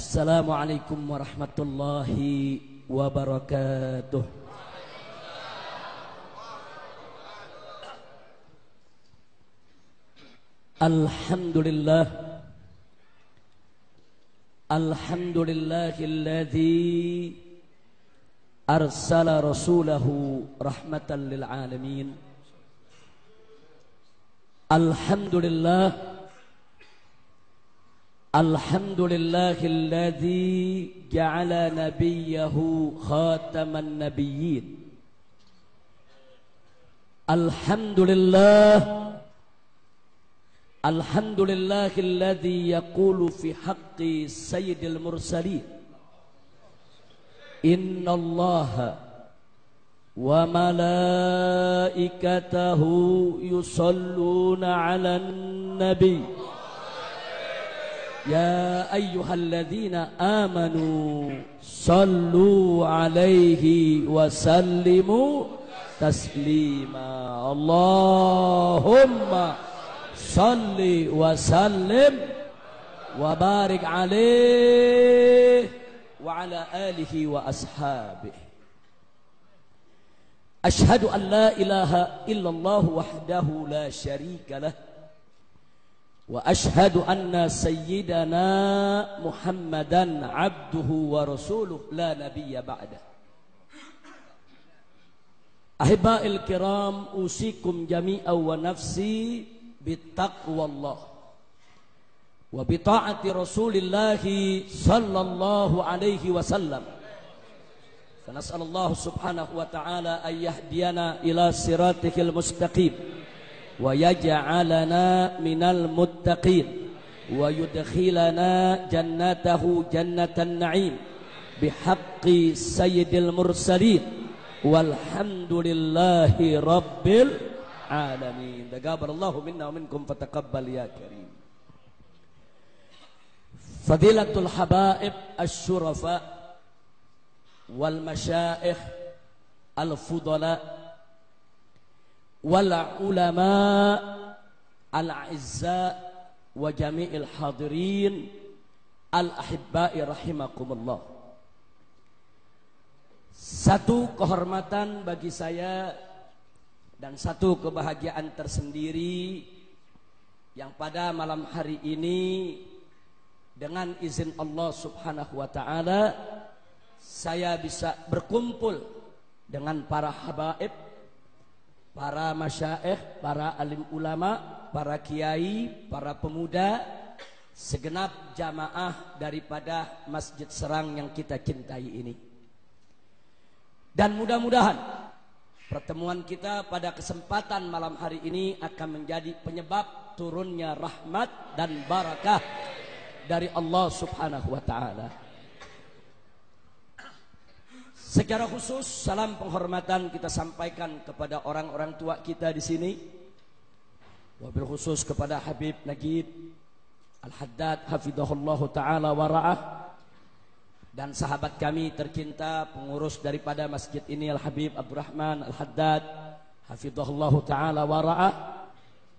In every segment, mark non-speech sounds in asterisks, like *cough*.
Assalamualaikum warahmatullahi wabarakatuh. Alhamdulillah Alhamdulillahilladzi arsala rasulahu rahmatan lil alamin Alhamdulillah الحمد لله الذي جعل نبيه خاتم النبيين. الحمد لله الحمد لله الذي يقول في حق سيد المرسلين إن الله وملائكته يصلون على النبي. يا أيها الذين آمنوا صلوا عليه وسلموا تسليما. اللهم صل وسلم وبارك عليه وعلى آله وأصحابه. أشهد أن لا إله إلا الله وحده لا شريك له. وأشهد أن سيدنا محمدا عبده ورسوله لا نبي بعده. أحبائي الكرام أوصيكم جميعا ونفسي بتقوى الله وبطاعة رسول الله صلى الله عليه وسلم. فنسأل الله سبحانه وتعالى أن يهدينا إلى صراطه المستقيم. wa yaj'alana minal muttaqin wa yudkhilana jannatahu jannatan na'im bihaqqi sayyidil mursalin walhamdulillahi rabbil alamin taqabbalallahu minna wa minkum fataqabbal ya karim. Fadilatul habaib asy-syurafa wal masyaikh al-fudala wala ulama al izza wa jami'il hadirin al ahibba'i rahimakumullah. Satu kehormatan bagi saya dan satu kebahagiaan tersendiri yang pada malam hari ini dengan izin Allah Subhanahu wa taala saya bisa berkumpul dengan para habaib para masyaikh, para alim ulama, para kiai, para pemuda, segenap jamaah daripada Masjid Serang yang kita cintai ini. Dan mudah-mudahan Pertemuan kita pada kesempatan malam hari ini akan menjadi penyebab turunnya rahmat dan barakah dari Allah Subhanahu wa taala. Secara khusus salam penghormatan kita sampaikan kepada orang-orang tua kita di sini. Wabil khusus kepada Habib Nagib Al-Haddad hafizahullah taala wa ra'ah. Dan sahabat kami tercinta pengurus daripada masjid ini Al Habib Abdurrahman Al Haddad hafizahullah taala wa ra'ah.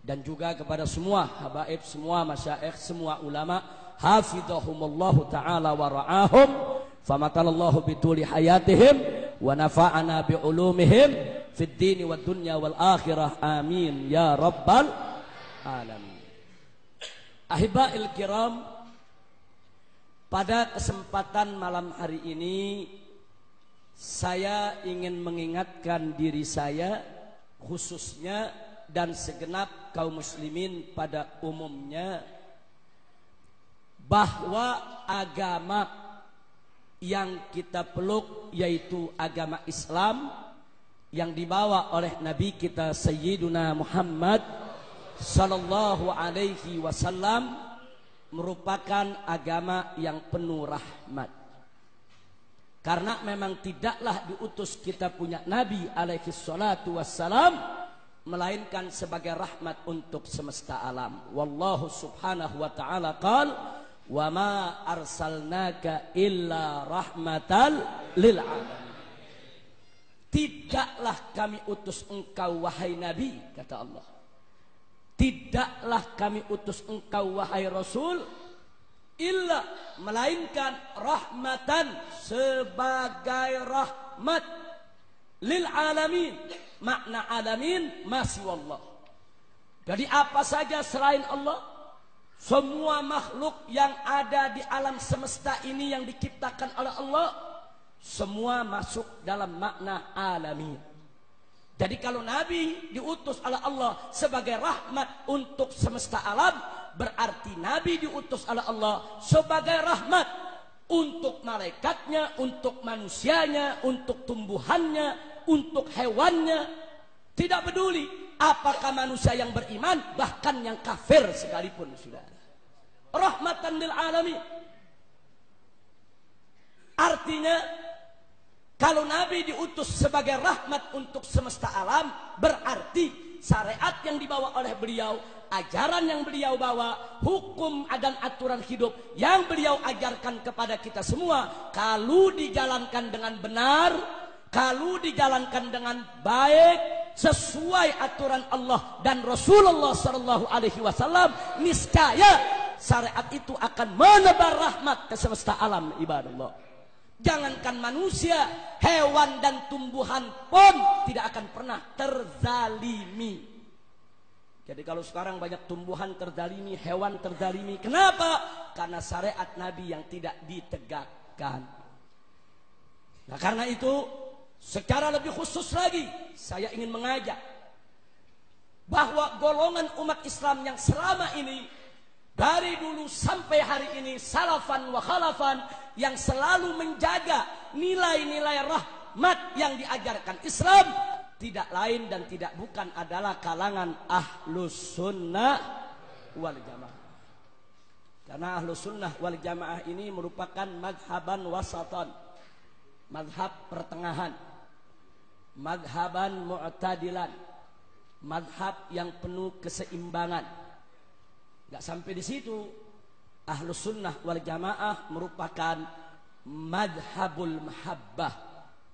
Dan juga kepada semua habaib semua masyaikh semua ulama hafizahumullah taala wa ra'ahum famatalallahu bituli hayatihim wa nafa'ana bi ulumihim fid dini wad dunya wal akhirah. Amin. Ya rabbal alamin. Ahibail kiram pada kesempatan malam hari ini saya ingin mengingatkan diri saya khususnya dan segenap kaum muslimin pada umumnya bahwa agama yang kita peluk yaitu agama Islam yang dibawa oleh Nabi kita Sayyiduna Muhammad sallallahu alaihi wasallam merupakan agama yang penuh rahmat. Karena memang tidaklah diutus kita punya Nabi alaihi salatu wassalam melainkan sebagai rahmat untuk semesta alam. Wallahu subhanahu wa ta'ala qal wa ma arsalnaka illa rahmatal lil. Tidaklah kami utus engkau wahai Nabi kata Allah. Tidaklah kami utus engkau wahai Rasul illa melainkan rahmatan sebagai rahmat lil alamin. Makna alamin masih wallah jadi apa saja selain Allah semua makhluk yang ada di alam semesta ini yang diciptakan oleh Allah semua masuk dalam makna alamin jadi kalau Nabi diutus oleh Allah sebagai rahmat untuk semesta alam, berarti Nabi diutus oleh Allah sebagai rahmat untuk malaikatnya, untuk manusianya, untuk tumbuhannya, untuk hewannya. Tidak peduli apakah manusia yang beriman, bahkan yang kafir sekalipun, sudah. Rahmatan lil alamin. Artinya kalau Nabi diutus sebagai rahmat untuk semesta alam, berarti syariat yang dibawa oleh beliau, ajaran yang beliau bawa, hukum dan aturan hidup yang beliau ajarkan kepada kita semua, kalau dijalankan dengan benar, kalau dijalankan dengan baik, sesuai aturan Allah dan Rasulullah Sallallahu Alaihi Wasallam, niscaya syariat itu akan menebar rahmat ke semesta alam ibadah Allah. Jangankan manusia, hewan dan tumbuhan pun tidak akan pernah terzalimi. Jadi kalau sekarang banyak tumbuhan terzalimi, hewan terzalimi. Kenapa? Karena syariat Nabi yang tidak ditegakkan. Nah karena itu, secara lebih khusus lagi, saya ingin mengajak bahwa golongan umat Islam yang selama ini dari dulu sampai hari ini salafan wa khalafan yang selalu menjaga nilai-nilai rahmat yang diajarkan Islam tidak lain dan tidak bukan adalah kalangan ahlus sunnah wal jamaah. Karena ahlus sunnah wal jamaah ini merupakan madhaban wasatan. Madhab pertengahan. Madhaban mu'tadilan. Madhab yang penuh keseimbangan. Gak sampai di situ Ahlus sunnah wal jamaah merupakan madhabul mahabbah.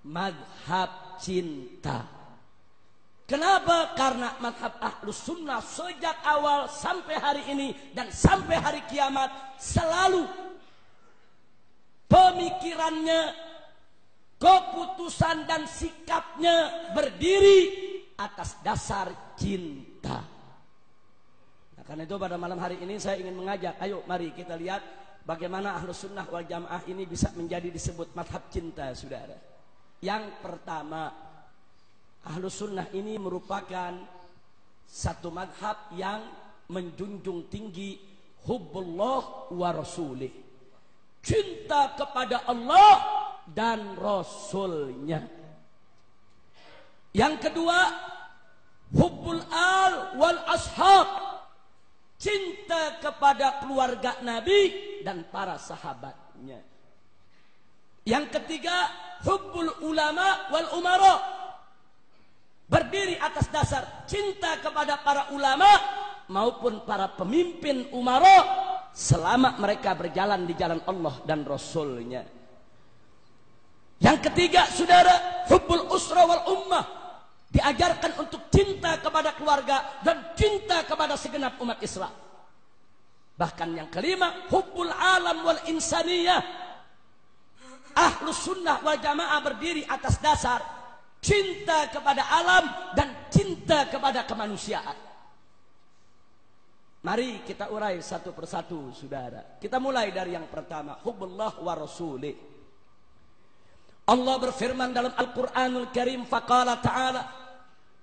Madhab cinta. Kenapa? Karena madhab ahlus sunnah sejak awal sampai hari ini dan sampai hari kiamat selalu pemikirannya, keputusan dan sikapnya berdiri atas dasar cinta. Karena itu pada malam hari ini saya ingin mengajak, ayo mari kita lihat bagaimana ahlus sunnah wal jamaah ini bisa menjadi disebut madhab cinta, saudara. Yang pertama, ahlus sunnah ini merupakan satu madhab yang menjunjung tinggi hubbullah wa rasulih. Cinta kepada Allah dan Rasulnya. Yang kedua, hubbul al wal ashab cinta kepada keluarga Nabi dan para sahabatnya. Yang ketiga, hubbul ulama wal umara. Berdiri atas dasar cinta kepada para ulama maupun para pemimpin umara selama mereka berjalan di jalan Allah dan Rasulnya. Yang ketiga, saudara, hubbul usra wal ummah diajarkan untuk cinta kepada keluarga dan cinta kepada segenap umat Islam. Bahkan yang kelima, hubbul alam wal insaniyah. Ahlu sunnah wal jamaah berdiri atas dasar cinta kepada alam dan cinta kepada kemanusiaan. Mari kita urai satu persatu, saudara. Kita mulai dari yang pertama, hubbullah wa rasulih. Allah berfirman dalam Al-Quranul Karim, faqala ta'ala,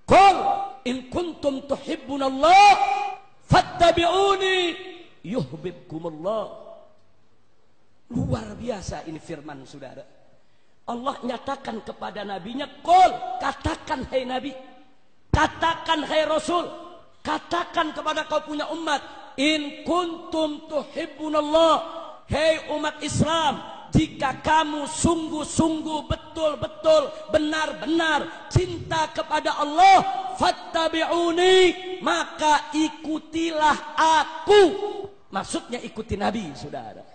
Qul in kuntum tuhibbunallah fattabi'uni yuhibbukumullah. Luar biasa ini firman saudara. Allah nyatakan kepada nabinya, "Qul, katakan hai nabi, katakan hai rasul, katakan kepada kau punya umat, in kuntum tuhibbunallah, hai umat Islam, jika kamu sungguh-sungguh betul-betul benar-benar cinta kepada Allah, fattabi'uni, maka ikutilah aku. Maksudnya ikuti Nabi, Saudara.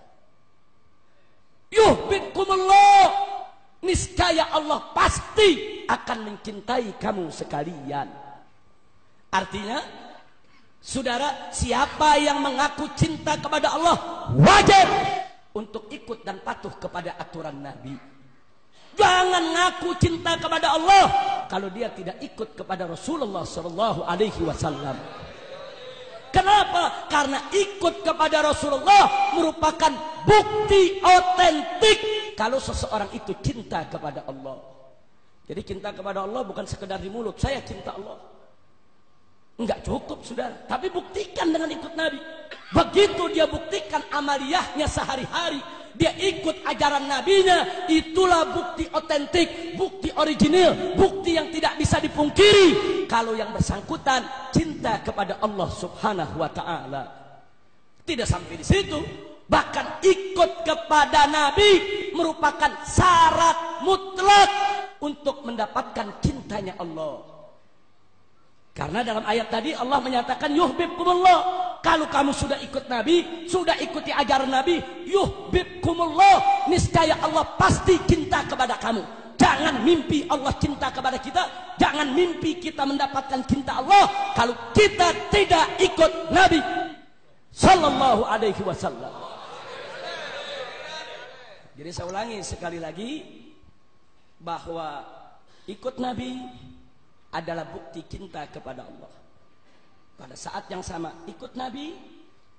Yuhibbukumullah. Niscaya Allah pasti akan mencintai kamu sekalian. Artinya, Saudara, siapa yang mengaku cinta kepada Allah, wajib untuk ikut dan patuh kepada aturan Nabi. Jangan ngaku cinta kepada Allah kalau dia tidak ikut kepada Rasulullah Shallallahu Alaihi Wasallam. Kenapa? Karena ikut kepada Rasulullah merupakan bukti otentik kalau seseorang itu cinta kepada Allah. Jadi cinta kepada Allah bukan sekedar di mulut, saya cinta Allah. Enggak cukup saudara, tapi buktikan dengan ikut Nabi. Begitu dia buktikan amaliyahnya sehari-hari, dia ikut ajaran nabinya, itulah bukti otentik, bukti original, bukti yang tidak bisa dipungkiri. Kalau yang bersangkutan cinta kepada Allah Subhanahu wa taala. Tidak sampai di situ, bahkan ikut kepada nabi merupakan syarat mutlak untuk mendapatkan cintanya Allah. Karena dalam ayat tadi Allah menyatakan yuhibbukumullah. Kalau kamu sudah ikut Nabi, sudah ikuti ajaran Nabi, yuhibbukumullah. Niscaya Allah pasti cinta kepada kamu. Jangan mimpi Allah cinta kepada kita, jangan mimpi kita mendapatkan cinta Allah kalau kita tidak ikut Nabi sallallahu alaihi wasallam. Jadi saya ulangi sekali lagi bahwa ikut Nabi adalah bukti cinta kepada Allah. Pada saat yang sama ikut Nabi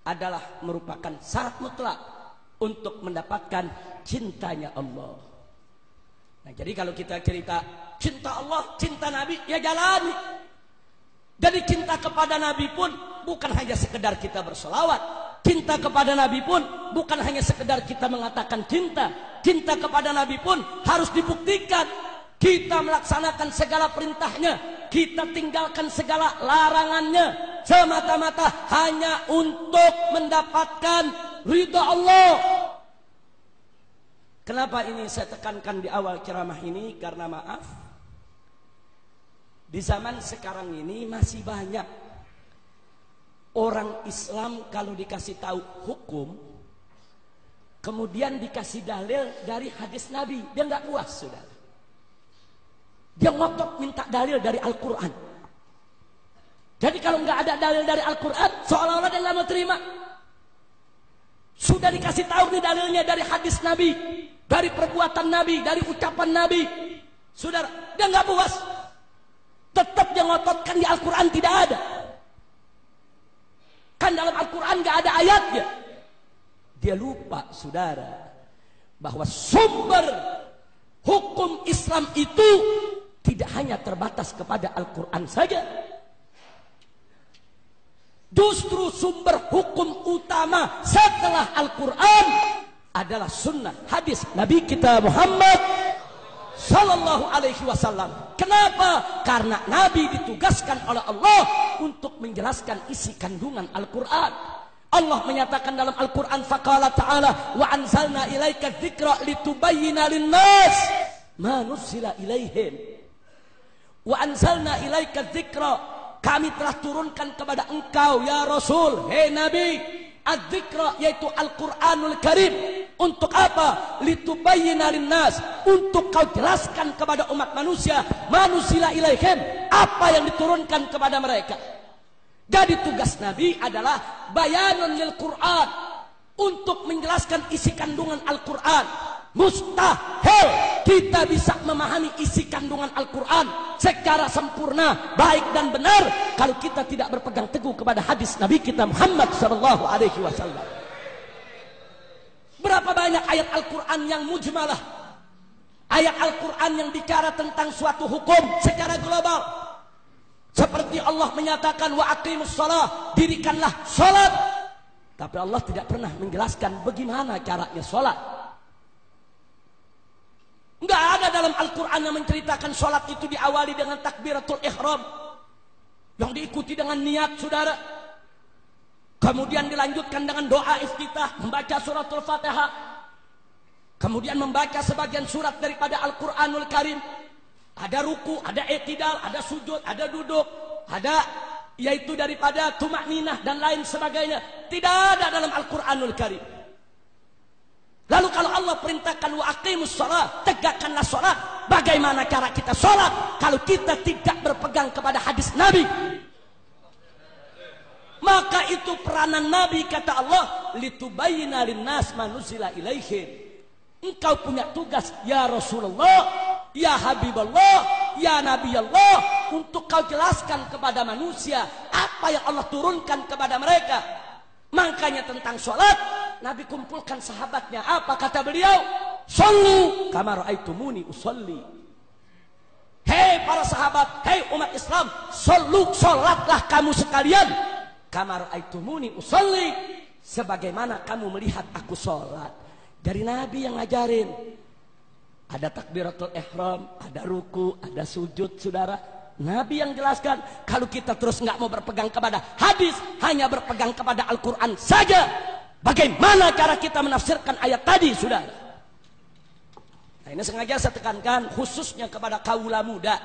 adalah merupakan syarat mutlak untuk mendapatkan cintanya Allah. Nah, jadi kalau kita cerita cinta Allah, cinta Nabi, ya jalani. Jadi cinta kepada Nabi pun bukan hanya sekedar kita bersolawat. Cinta kepada Nabi pun bukan hanya sekedar kita mengatakan cinta. Cinta kepada Nabi pun harus dibuktikan kita melaksanakan segala perintahnya, kita tinggalkan segala larangannya, semata-mata hanya untuk mendapatkan ridha Allah. Kenapa ini saya tekankan di awal ceramah ini? Karena maaf, di zaman sekarang ini masih banyak orang Islam kalau dikasih tahu hukum, kemudian dikasih dalil dari hadis Nabi, dia nggak puas sudah. Dia ngotot minta dalil dari Al-Quran. Jadi kalau nggak ada dalil dari Al-Quran, seolah-olah dia nggak mau terima. Sudah dikasih tahu nih dalilnya dari hadis Nabi, dari perbuatan Nabi, dari ucapan Nabi. Saudara, dia nggak puas. Tetap dia ngototkan di Al-Quran tidak ada. Kan dalam Al-Quran nggak ada ayatnya. Dia lupa, saudara, bahwa sumber hukum Islam itu tidak hanya terbatas kepada Al-Quran saja. Justru sumber hukum utama setelah Al-Quran adalah sunnah hadis Nabi kita Muhammad Sallallahu Alaihi Wasallam. Kenapa? Karena Nabi ditugaskan oleh Allah untuk menjelaskan isi kandungan Al-Quran. Allah menyatakan dalam Al-Quran faqala ta'ala wa anzalna ilaika dzikra litubayyana lin-nas ma ilaihim Wa anzalna ilaika dzikra. Kami telah turunkan kepada engkau ya Rasul, hei Nabi, adzikra yaitu Al-Qur'anul Karim. Untuk apa? Litubayyana linnas, untuk kau jelaskan kepada umat manusia, manusia ilaihim, apa yang diturunkan kepada mereka. Jadi tugas Nabi adalah bayanun lil Quran untuk menjelaskan isi kandungan Al-Quran Mustahil kita bisa memahami isi kandungan Al-Quran secara sempurna, baik dan benar kalau kita tidak berpegang teguh kepada hadis Nabi kita Muhammad Sallallahu Alaihi Wasallam. Berapa banyak ayat Al-Quran yang mujmalah, ayat Al-Quran yang bicara tentang suatu hukum secara global. Seperti Allah menyatakan wa aqimus salah, dirikanlah salat. Tapi Allah tidak pernah menjelaskan bagaimana caranya salat. Enggak ada dalam Al-Quran yang menceritakan sholat itu diawali dengan takbiratul ihram. Yang diikuti dengan niat saudara. Kemudian dilanjutkan dengan doa iftitah. Membaca suratul fatihah. Kemudian membaca sebagian surat daripada Al-Quranul Karim. Ada ruku, ada etidal, ada sujud, ada duduk. Ada yaitu daripada tumak ninah dan lain sebagainya. Tidak ada dalam Al-Quranul Karim. Lalu kalau Allah perintahkan wa aqimus sholat, tegakkanlah sholat. Bagaimana cara kita sholat kalau kita tidak berpegang kepada hadis Nabi? Apakah itu peranan Nabi kata Allah litubayyana linnas manuzila ilaihim. Engkau punya tugas ya Rasulullah, ya Habibullah, ya Nabi Allah untuk kau jelaskan kepada manusia apa yang Allah turunkan kepada mereka. Makanya tentang sholat Nabi kumpulkan sahabatnya. Apa kata beliau? Sallu kama raaitumuni usolli. Hei para sahabat, hei umat Islam, sallu salatlah kamu sekalian Kamar aitumuni usolli. Sebagaimana kamu melihat aku sholat. Dari Nabi yang ngajarin. Ada takbiratul ihram, ada ruku, ada sujud, saudara. Nabi yang jelaskan, kalau kita terus nggak mau berpegang kepada hadis, hanya berpegang kepada Al-Quran saja. Bagaimana cara kita menafsirkan ayat tadi, saudara? Nah, ini sengaja saya tekankan khususnya kepada kaula muda.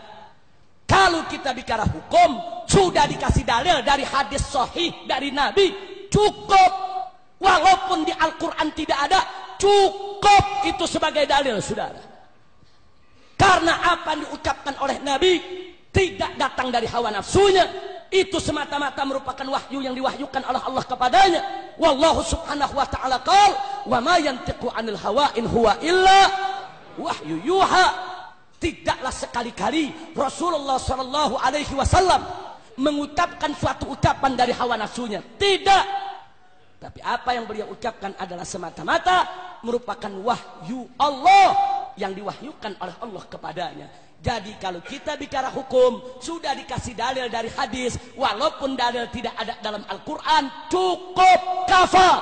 Kalau kita bicara hukum, sudah dikasih dalil dari hadis sahih dari Nabi, cukup. Walaupun di Al-Quran tidak ada, cukup itu sebagai dalil, saudara. Karena apa yang diucapkan oleh Nabi tidak datang dari hawa nafsunya, itu semata-mata merupakan wahyu yang diwahyukan oleh Allah kepadanya. Wallahu subhanahu wa ta'ala qal, wa ma yantiqu 'anil hawa in huwa illa wahyu yuha. Tidaklah sekali-kali Rasulullah Shallallahu Alaihi Wasallam mengucapkan suatu ucapan dari hawa nafsunya. Tidak. Tapi apa yang beliau ucapkan adalah semata-mata merupakan wahyu Allah yang diwahyukan oleh Allah kepadanya. Jadi kalau kita bicara hukum sudah dikasih dalil dari hadis walaupun dalil tidak ada dalam Al-Qur'an cukup kafa.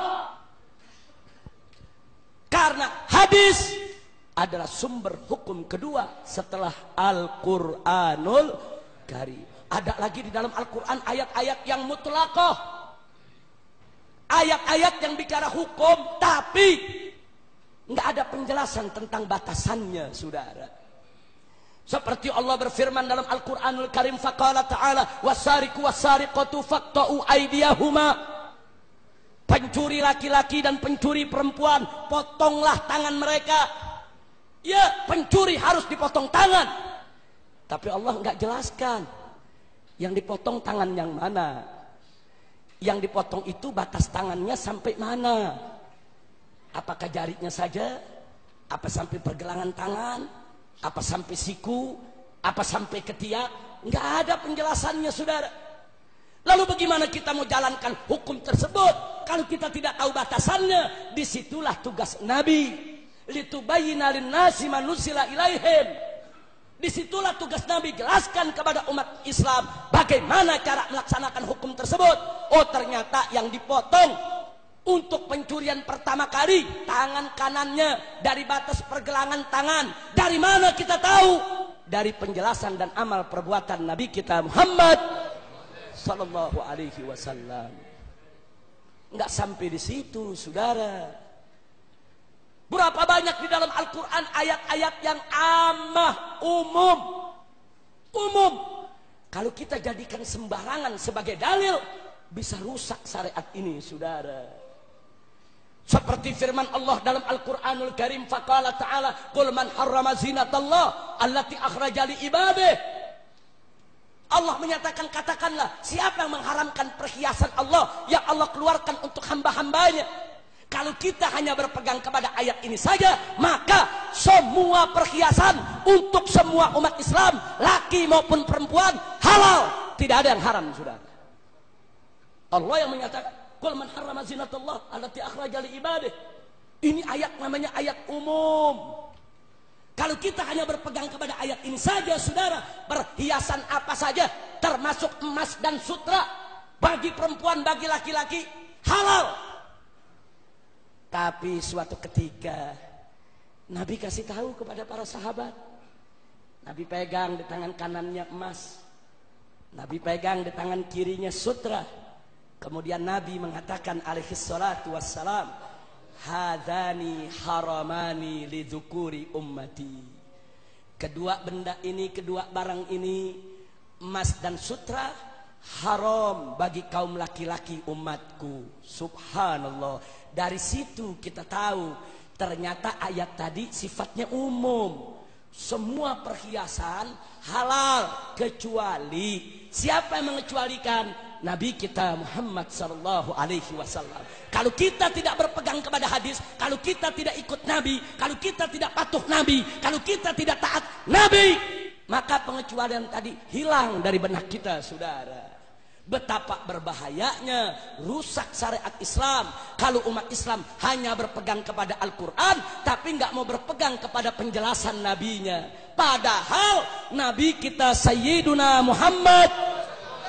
Karena hadis adalah sumber hukum kedua setelah Al-Quranul Karim. Ada lagi di dalam Al-Quran ayat-ayat yang mutlakoh. Ayat-ayat yang bicara hukum tapi nggak ada penjelasan tentang batasannya, saudara. Seperti Allah berfirman dalam Al-Quranul Karim faqala ta'ala wasariku wasariqatu faqta'u aydiyahuma Pencuri laki-laki dan pencuri perempuan potonglah tangan mereka Ya pencuri harus dipotong tangan. Tapi Allah nggak jelaskan. Yang dipotong tangan yang mana. Yang dipotong itu batas tangannya sampai mana. Apakah jarinya saja? Apa sampai pergelangan tangan? Apa sampai siku? Apa sampai ketiak? Nggak ada penjelasannya saudara. Lalu bagaimana kita mau jalankan hukum tersebut kalau kita tidak tahu batasannya? Di situlah tugas Nabi litubayyina linnasi manusila ilaihim di situlah tugas Nabi jelaskan kepada umat Islam bagaimana cara melaksanakan hukum tersebut oh ternyata yang dipotong untuk pencurian pertama kali tangan kanannya dari batas pergelangan tangan dari mana kita tahu dari penjelasan dan amal perbuatan Nabi kita Muhammad sallallahu alaihi wasallam nggak sampai di situ saudara Berapa banyak di dalam Al-Quran ayat-ayat yang amah, umum. Umum. Kalau kita jadikan sembarangan sebagai dalil, bisa rusak syariat ini, saudara. Seperti firman Allah dalam Al-Quranul Karim faqala ta'ala Qul man harrama zinatallah allati akhraja li ibadih Allah menyatakan katakanlah siapa yang mengharamkan perhiasan Allah yang Allah keluarkan untuk hamba-hambanya kalau kita hanya berpegang kepada ayat ini saja, maka semua perhiasan untuk semua umat Islam, laki maupun perempuan, halal. Tidak ada yang haram, sudah. Allah yang menyatakan, "Qul man harrama zinatullah allati akhraja li ibadih." Ini ayat namanya ayat umum. Kalau kita hanya berpegang kepada ayat ini saja, saudara, perhiasan apa saja, termasuk emas dan sutra, bagi perempuan, bagi laki-laki, halal. Tapi suatu ketika Nabi kasih tahu kepada para sahabat. Nabi pegang di tangan kanannya emas. Nabi pegang di tangan kirinya sutra. Kemudian Nabi mengatakan alaihi salatu wassalam. Hadani haramani lidhukuri ummati. Kedua benda ini, kedua barang ini, emas dan sutra haram bagi kaum laki-laki umatku. Subhanallah. Dari situ kita tahu ternyata ayat tadi sifatnya umum. Semua perhiasan halal kecuali siapa yang mengecualikan Nabi kita Muhammad sallallahu alaihi wasallam. Kalau kita tidak berpegang kepada hadis, kalau kita tidak ikut Nabi, kalau kita tidak patuh Nabi, kalau kita tidak taat Nabi, maka pengecualian tadi hilang dari benak kita, Saudara. Betapa berbahayanya rusak syariat Islam kalau umat Islam hanya berpegang kepada Al-Quran tapi nggak mau berpegang kepada penjelasan nabinya. Padahal Nabi kita Sayyiduna Muhammad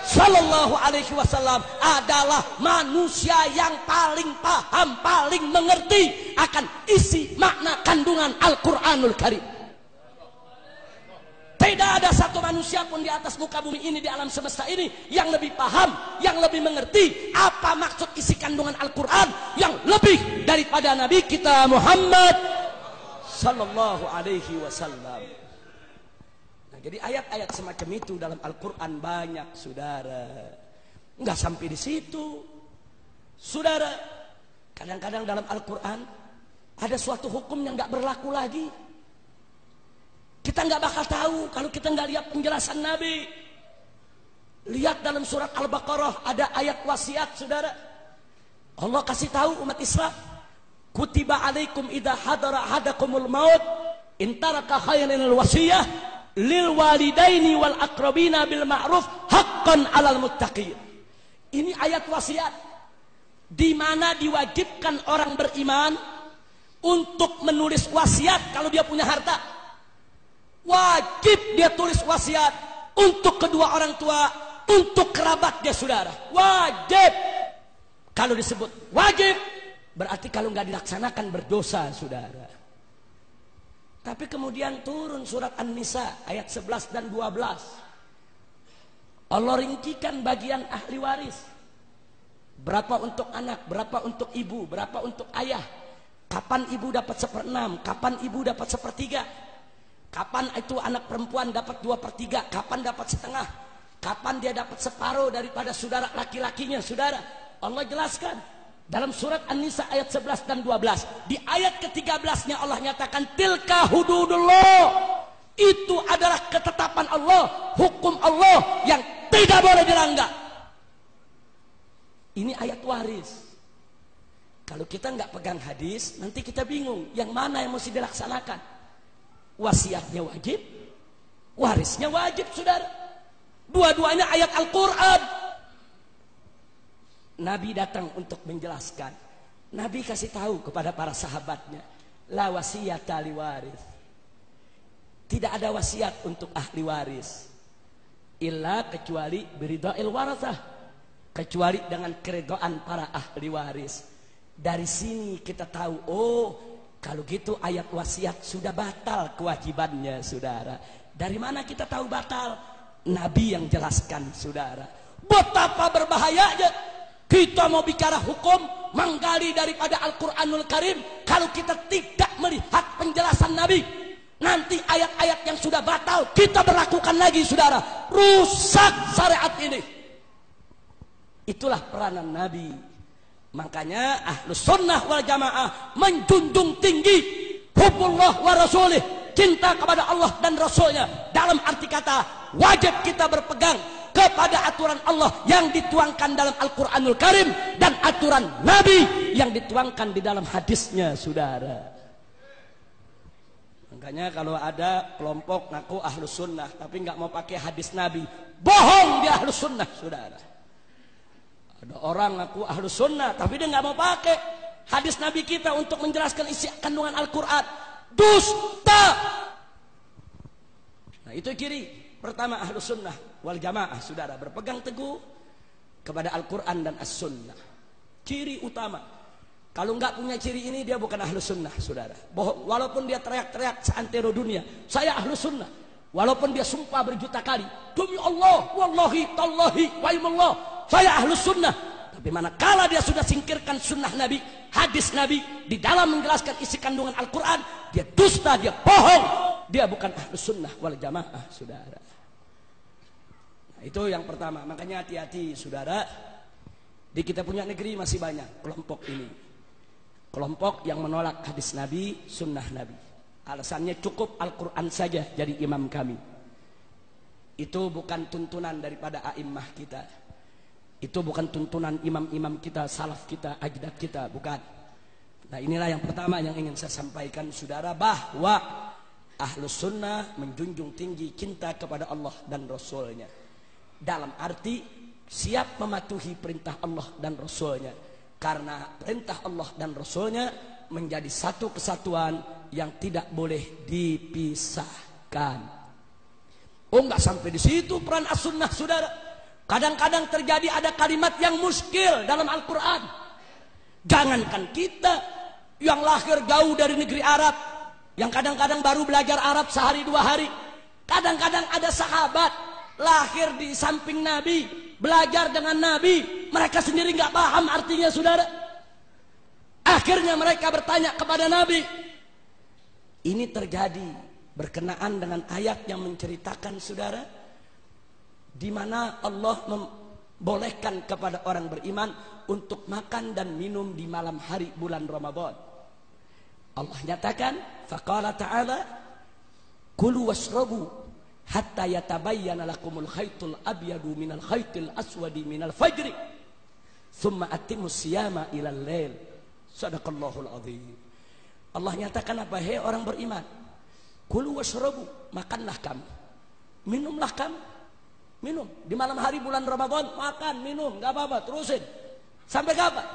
Sallallahu alaihi wasallam adalah manusia yang paling paham, paling mengerti akan isi makna kandungan Al-Quranul Karim. Tidak ada satu manusia pun di atas muka bumi ini di alam semesta ini yang lebih paham, yang lebih mengerti apa maksud isi kandungan Al-Quran yang lebih daripada Nabi kita Muhammad Sallallahu Alaihi Wasallam. Jadi ayat-ayat semacam itu dalam Al-Quran banyak, saudara. Enggak sampai di situ, saudara. Kadang-kadang dalam Al-Quran ada suatu hukum yang nggak berlaku lagi. Kita nggak bakal tahu kalau kita nggak lihat penjelasan Nabi. Lihat dalam surat Al-Baqarah ada ayat wasiat, saudara. Allah kasih tahu umat Islam. Kutiba alaikum idha hadara hadakumul maut. Intaraka khairin wasiyah. Lil walidaini wal akrabina bil ma'ruf. Haqqan alal muttaqin. Ini ayat wasiat. Di mana diwajibkan orang beriman untuk menulis wasiat kalau dia punya harta wajib dia tulis wasiat untuk kedua orang tua, untuk kerabat dia saudara. Wajib. Kalau disebut wajib, berarti kalau nggak dilaksanakan berdosa saudara. Tapi kemudian turun surat An-Nisa ayat 11 dan 12. Allah rincikan bagian ahli waris. Berapa untuk anak, berapa untuk ibu, berapa untuk ayah. Kapan ibu dapat seperenam, kapan ibu dapat sepertiga, Kapan itu anak perempuan dapat dua per tiga? Kapan dapat setengah? Kapan dia dapat separuh daripada saudara laki-lakinya? Saudara, Allah jelaskan dalam surat An-Nisa ayat 11 dan 12. Di ayat ke-13-nya Allah nyatakan tilka hududullah. Itu adalah ketetapan Allah, hukum Allah yang tidak boleh dilanggar. Ini ayat waris. Kalau kita nggak pegang hadis, nanti kita bingung yang mana yang mesti dilaksanakan wasiatnya wajib, warisnya wajib, saudara. Dua-duanya ayat Al-Quran. Nabi datang untuk menjelaskan. Nabi kasih tahu kepada para sahabatnya. La wasiat ahli waris. Tidak ada wasiat untuk ahli waris. Illa kecuali beridoil warasah. Kecuali dengan keredoan para ahli waris. Dari sini kita tahu, oh kalau gitu ayat wasiat sudah batal kewajibannya saudara. Dari mana kita tahu batal? Nabi yang jelaskan saudara. Betapa berbahayanya kita mau bicara hukum menggali daripada Al-Quranul Karim kalau kita tidak melihat penjelasan Nabi. Nanti ayat-ayat yang sudah batal kita berlakukan lagi saudara. Rusak syariat ini. Itulah peranan Nabi. Makanya ahlus sunnah wal jamaah menjunjung tinggi hubullah wa rasulih cinta kepada Allah dan Rasulnya. Dalam arti kata wajib kita berpegang kepada aturan Allah yang dituangkan dalam Al-Quranul Karim dan aturan Nabi yang dituangkan di dalam hadisnya saudara makanya kalau ada kelompok ngaku ahlus sunnah tapi nggak mau pakai hadis Nabi bohong dia ahlus sunnah saudara ada orang ngaku ahlu sunnah, tapi dia nggak mau pakai hadis Nabi kita untuk menjelaskan isi kandungan Al-Quran. Dusta. Nah itu kiri. Pertama ahlu sunnah wal jamaah, saudara. Berpegang teguh kepada Al-Quran dan As-Sunnah. Ciri utama. Kalau nggak punya ciri ini dia bukan ahlu sunnah, saudara. Walaupun dia teriak-teriak seantero dunia, saya ahlu sunnah. Walaupun dia sumpah berjuta kali, demi Allah, wallahi, tallahi, wa saya ahlus sunnah tapi manakala dia sudah singkirkan sunnah Nabi hadis Nabi di dalam menjelaskan isi kandungan Al-Quran dia dusta, dia bohong dia bukan ahlus sunnah wal jamaah saudara itu yang pertama. Makanya hati-hati saudara. Di kita punya negeri masih banyak kelompok ini. Kelompok yang menolak hadis Nabi sunnah Nabi. Alasannya cukup Al-Quran saja jadi imam kami. Itu bukan tuntunan daripada a'immah kita. Itu bukan tuntunan imam-imam kita, salaf kita, ajdad kita, bukan. Nah inilah yang pertama yang ingin saya sampaikan saudara bahwa Ahlus sunnah menjunjung tinggi cinta kepada Allah dan Rasulnya. Dalam arti siap mematuhi perintah Allah dan Rasulnya. Karena perintah Allah dan Rasulnya menjadi satu kesatuan yang tidak boleh dipisahkan. Oh nggak sampai di situ peran as-sunnah saudara. Kadang-kadang terjadi ada kalimat yang muskil dalam Al-Quran. Jangankan kita yang lahir jauh dari negeri Arab yang kadang-kadang baru belajar Arab sehari dua hari. Kadang-kadang ada sahabat lahir di samping Nabi, belajar dengan Nabi, mereka sendiri nggak paham artinya saudara. Akhirnya mereka bertanya kepada Nabi. Ini terjadi berkenaan dengan ayat yang menceritakan saudara di mana Allah membolehkan kepada orang beriman untuk makan dan minum di malam hari bulan Ramadan. Allah nyatakan, faqala ta'ala, kulu wasrabu hatta yatabayyana lakumul khaytul abyadu minal khaytil aswadi minal fajri. Thumma atimu siyama ilal lail. Sadaqallahul azim. Allah nyatakan apa? Hei orang beriman kulu wasrabu makanlah kamu. Minumlah kamu. Minum. Di malam hari bulan Ramadan makan minum. Nggak apa-apa terusin. Sampai kapan?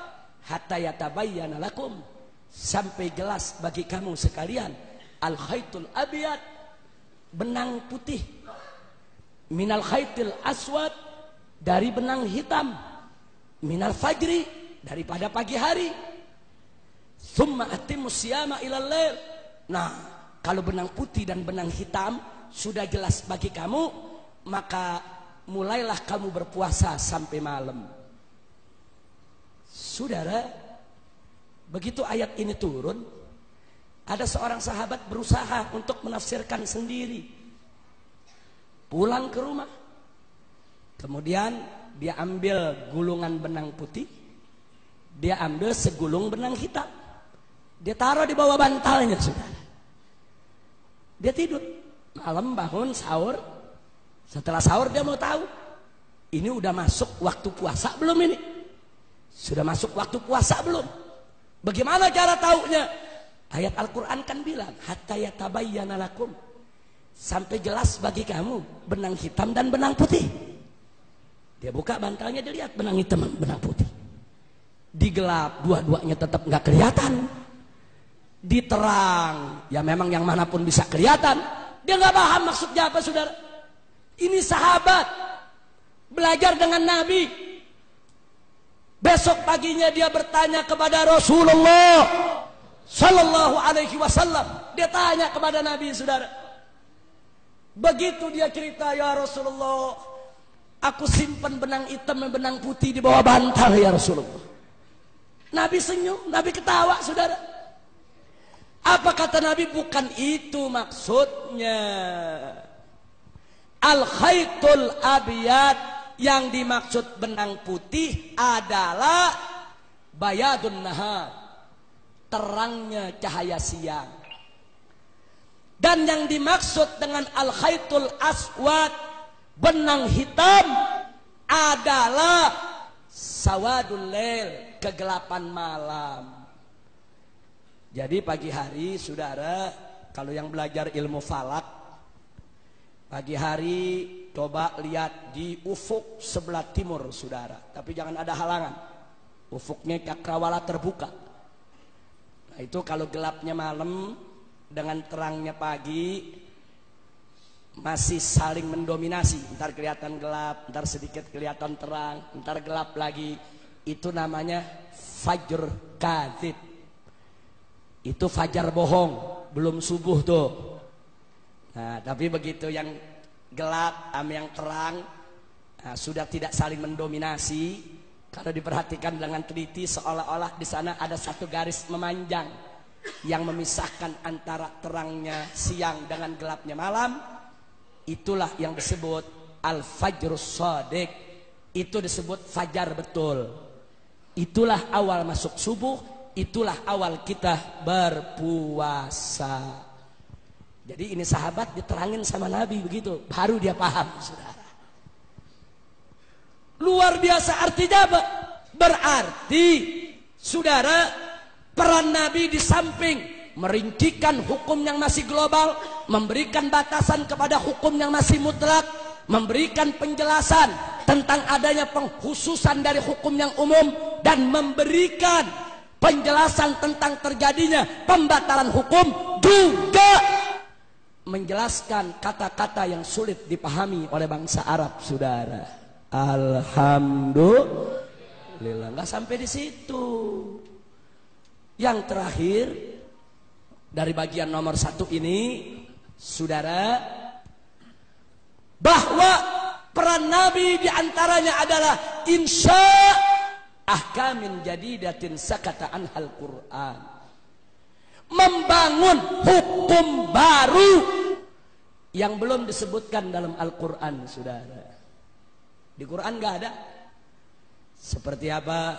Hatta yatabayyana lakum. Sampai jelas bagi kamu sekalian. Al khaitul abiyat benang putih. Minal khaitil aswad dari benang hitam. Minal fajri daripada pagi hari. Summa atimus siyama ilal lail. Nah kalau benang putih dan benang hitam sudah jelas bagi kamu maka mulailah kamu berpuasa sampai malam. Saudara Begitu ayat ini turun, ada seorang sahabat berusaha untuk menafsirkan sendiri. Pulang ke rumah. Kemudian dia ambil gulungan benang putih. Dia ambil segulung benang hitam. Dia taruh di bawah bantalnya, saudara. Dia tidur. Malam bangun sahur. Setelah sahur dia mau tahu. Ini udah masuk waktu puasa belum ini? Sudah masuk waktu puasa belum? Bagaimana cara taunya? Ayat Al-Quran kan bilang, hatta yatabayyana lakum. Sampai jelas bagi kamu benang hitam dan benang putih. Dia buka bantalnya dilihat benang hitam benang putih. Digelap dua-duanya tetap nggak kelihatan. Diterang, ya memang yang mana pun bisa kelihatan. Dia nggak paham maksudnya apa saudara. Ini sahabat belajar dengan Nabi Besok paginya dia bertanya kepada Rasulullah Sallallahu alaihi wasallam. Dia tanya kepada Nabi saudara. Begitu dia cerita ya Rasulullah. Aku simpan benang hitam dan benang putih di bawah bantal ya Rasulullah. Nabi senyum, Nabi ketawa saudara. Apa kata Nabi? Bukan itu maksudnya. Al-khaytul abiyat yang dimaksud benang putih adalah bayadun nahar. Terangnya cahaya siang. Dan yang dimaksud dengan al-khaitul aswad benang hitam adalah sawadul lail, kegelapan malam. Jadi pagi hari saudara kalau yang belajar ilmu falak pagi hari Coba lihat di ufuk sebelah timur saudara. Tapi jangan ada halangan. Ufuknya cakrawala terbuka. Itu kalau gelapnya malam dengan terangnya pagi masih saling mendominasi. Ntar kelihatan gelap, ntar sedikit kelihatan terang, ntar gelap lagi. Itu namanya fajr kadhib. Itu fajar bohong, belum subuh tuh. Nah, tapi begitu yang gelap sama yang terang nah, sudah tidak saling mendominasi kalau diperhatikan dengan teliti seolah-olah di sana ada satu garis memanjang yang memisahkan antara terangnya siang dengan gelapnya malam. Itulah yang disebut al-fajrus shadiq itu disebut fajar betul. Itulah awal masuk subuh itulah awal kita berpuasa. Jadi ini sahabat diterangin sama Nabi begitu, baru dia paham, saudara. Luar biasa artinya apa? Berarti saudara peran Nabi di samping merincikan hukum yang masih global, memberikan batasan kepada hukum yang masih mutlak, memberikan penjelasan tentang adanya penghususan dari hukum yang umum dan memberikan penjelasan tentang terjadinya pembatalan hukum juga menjelaskan kata-kata yang sulit dipahami oleh bangsa Arab, saudara. Alhamdulillah nggak sampai di situ. Yang terakhir dari bagian nomor satu ini, saudara, bahwa peran Nabi di antaranya adalah insya ahkamin jadidatin sakataan hal Quran. Membangun hukum baru yang belum disebutkan dalam Al-Quran, saudara. Di Quran nggak ada. Seperti apa?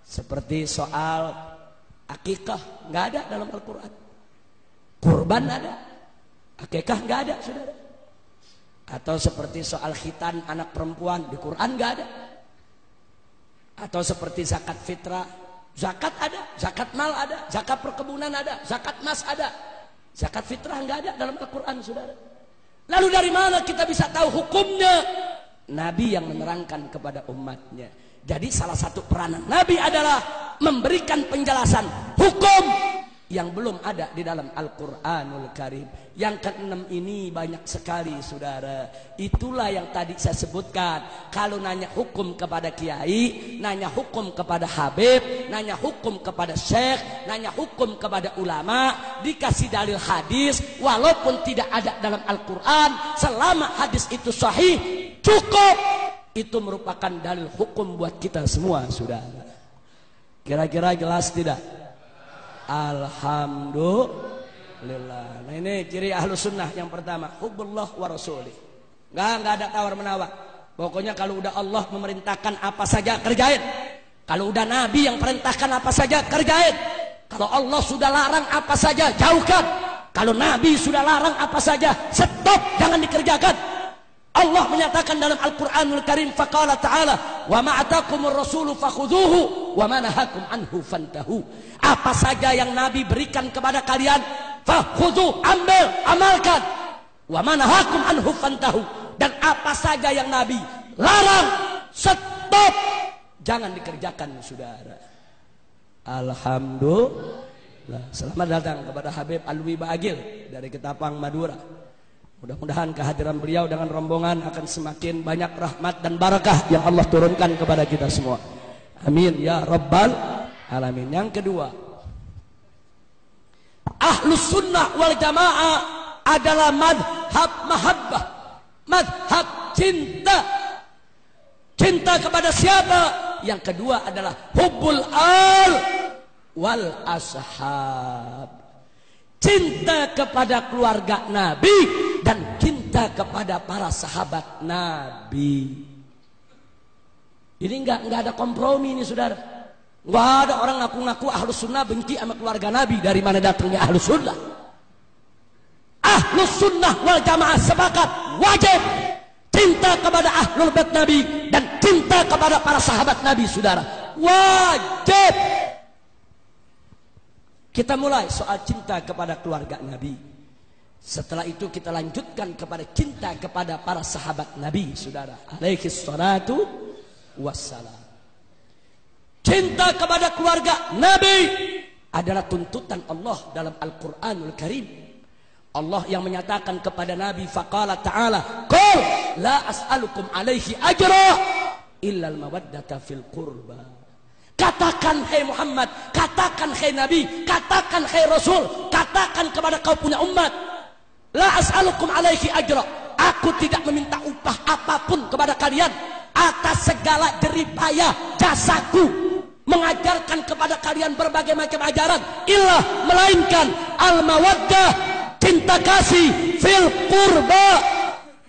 Seperti soal akikah nggak ada dalam Al-Quran. Kurban ada, akikah nggak ada, saudara. Atau seperti soal khitan anak perempuan di Quran nggak ada. Atau seperti zakat fitrah, zakat ada, zakat mal ada, zakat perkebunan ada, zakat emas ada, zakat fitrah nggak ada dalam Al-Quran, saudara. Lalu dari mana kita bisa tahu hukumnya? Nabi yang menerangkan kepada umatnya. Jadi salah satu peranan Nabi adalah memberikan penjelasan hukum yang belum ada di dalam Al-Quranul Karim. Yang keenam ini banyak sekali saudara. Itulah yang tadi saya sebutkan. Kalau nanya hukum kepada kiai, nanya hukum kepada habib, nanya hukum kepada syekh, nanya hukum kepada ulama, dikasih dalil hadis, walaupun tidak ada dalam Al-Quran, selama hadis itu sahih, cukup. Itu merupakan dalil hukum buat kita semua saudara. Kira-kira jelas tidak? Alhamdulillah. Nah ini ciri ahlu sunnah yang pertama. Hubbullah wa rasulih. Enggak, enggak ada tawar menawar. Pokoknya kalau udah Allah memerintahkan apa saja kerjain. Kalau udah Nabi yang perintahkan apa saja kerjain. Kalau Allah sudah larang apa saja jauhkan. Kalau Nabi sudah larang apa saja stop jangan dikerjakan. Allah menyatakan dalam Al-Qur'anul Karim faqala ta'ala wa ma atakumur rasulu fakhudhuhu wa ma nahakum anhu fantahu. Apa saja yang Nabi berikan kepada kalian fakhudhu ambil amalkan wa ma nahakum anhu fantahu. Dan apa saja yang Nabi larang stop jangan dikerjakan saudara. Alhamdulillah. Selamat datang kepada Habib Alwi Bagil dari Ketapang Madura. Mudah-mudahan kehadiran beliau dengan rombongan akan semakin banyak rahmat dan barakah yang Allah turunkan kepada kita semua. Amin ya rabbal alamin. Yang kedua, Ahlus sunnah wal jamaah adalah madhab mahabbah, madhab cinta. Cinta kepada siapa? Yang kedua adalah hubbul al wal ashab. Cinta kepada keluarga Nabi dan cinta kepada para sahabat Nabi. Ini enggak enggak ada kompromi ini saudara. Enggak ada orang ngaku-ngaku ahlus sunnah benci sama keluarga Nabi. Dari mana datangnya ahlus sunnah? Ahlus sunnah wal jamaah sepakat wajib cinta kepada ahlul bait Nabi dan cinta kepada para sahabat Nabi saudara. Wajib. Kita mulai soal cinta kepada keluarga Nabi. Setelah itu kita lanjutkan kepada cinta kepada para sahabat Nabi, saudara. Alaihi salatu wassalam. Cinta kepada keluarga Nabi adalah tuntutan Allah dalam Al-Quranul Karim. Allah yang menyatakan kepada Nabi faqala ta'ala Qul la as'alukum alaihi ajra illal mawaddata fil qurba Katakan hai Muhammad, katakan hai Nabi, katakan hai Rasul, katakan kepada kau punya umat. La as'alukum alaihi ajra. Aku tidak meminta upah apa pun kepada kalian atas segala jeripaya jasaku mengajarkan kepada kalian berbagai macam ajaran ilah melainkan al mawaddah cinta kasih fil qurba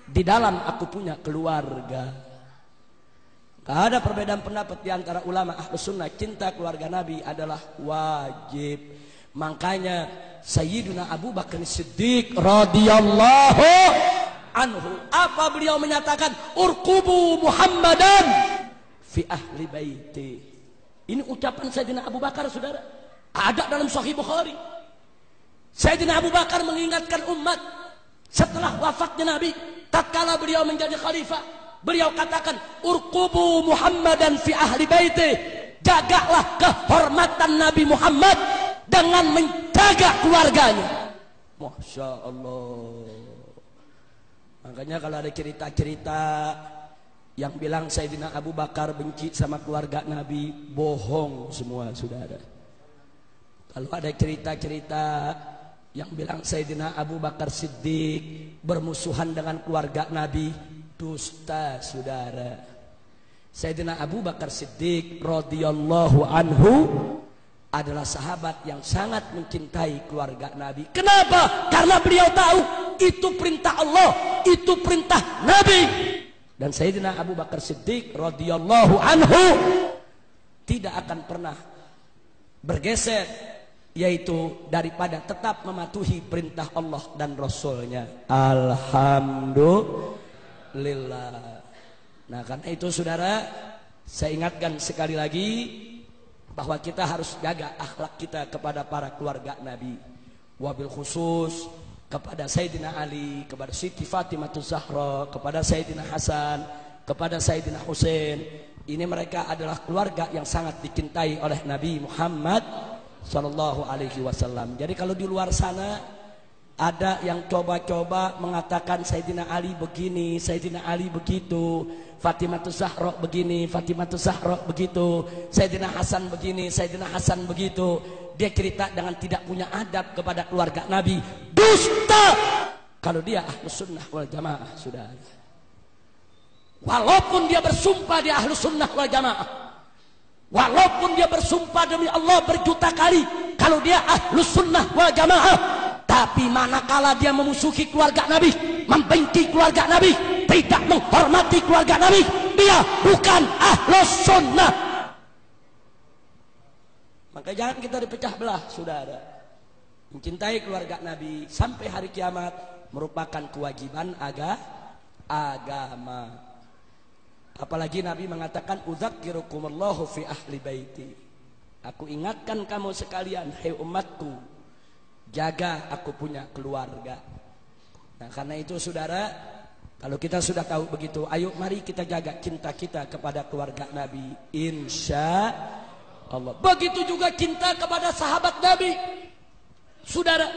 di dalam aku punya keluarga Gak ada perbedaan pendapat di antara ulama ahlus sunnah cinta keluarga Nabi adalah wajib. Makanya Sayyiduna Abu Bakar Siddiq radhiyallahu anhu apa beliau menyatakan urkubu Muhammadan fi ahli baiti. Ini ucapan Sayyidina Abu Bakar, saudara. Ada dalam Sahih Bukhari. Sayyidina Abu Bakar mengingatkan umat setelah wafatnya Nabi, tatkala beliau menjadi khalifah, beliau katakan, "Urqubu Muhammadan fi ahli baiti." Jagalah kehormatan Nabi Muhammad dengan menjaga keluarganya. Masya Allah. Makanya kalau ada cerita-cerita yang bilang Sayyidina Abu Bakar benci sama keluarga Nabi, bohong semua saudara. Kalau ada cerita-cerita yang bilang Sayyidina Abu Bakar Siddiq bermusuhan dengan keluarga Nabi, dusta saudara. Sayyidina Abu Bakar Siddiq radhiyallahu anhu adalah sahabat yang sangat mencintai keluarga Nabi. Kenapa? Karena beliau tahu itu perintah Allah, itu perintah Nabi. Dan Sayyidina Abu Bakar Siddiq radhiyallahu anhu tidak akan pernah bergeser yaitu daripada tetap mematuhi perintah Allah dan Rasulnya. Alhamdulillah. Nah karena itu saudara, saya ingatkan sekali lagi bahwa kita harus jaga akhlak kita kepada para keluarga Nabi. Wabil khusus kepada Sayyidina Ali, kepada Siti Fatimah Zahra, kepada Sayyidina Hasan, kepada Sayyidina Hussein. Ini mereka adalah keluarga yang sangat dicintai oleh Nabi Muhammad Sallallahu Alaihi Wasallam. Jadi kalau di luar sana ada yang coba-coba mengatakan Sayyidina Ali begini, Sayyidina Ali begitu, Fatimah Zahra begini, Fatimah Zahra begitu, Sayyidina Hasan begini, Sayyidina Hasan begitu. Dia cerita dengan tidak punya adab kepada keluarga Nabi. Dusta. Kalau dia ahlus sunnah wal jamaah sudah. Walaupun dia bersumpah dia ahlus sunnah wal jamaah. Walaupun dia bersumpah demi Allah berjuta kali. Kalau dia ahlus sunnah wal jamaah. Tapi manakala dia memusuhi keluarga Nabi. Membenci keluarga Nabi. Tidak menghormati keluarga Nabi. Dia bukan ahlus sunnah maka jangan kita dipecah belah, saudara. Mencintai keluarga Nabi sampai hari kiamat merupakan kewajiban aga, agama. Apalagi Nabi mengatakan udzakirukumullahu fi ahli baiti. Aku ingatkan kamu sekalian, hai umatku, jaga aku punya keluarga. Nah, karena itu saudara, kalau kita sudah tahu begitu, ayo mari kita jaga cinta kita kepada keluarga Nabi. Insya Allah. Begitu juga cinta kepada sahabat Nabi. Saudara,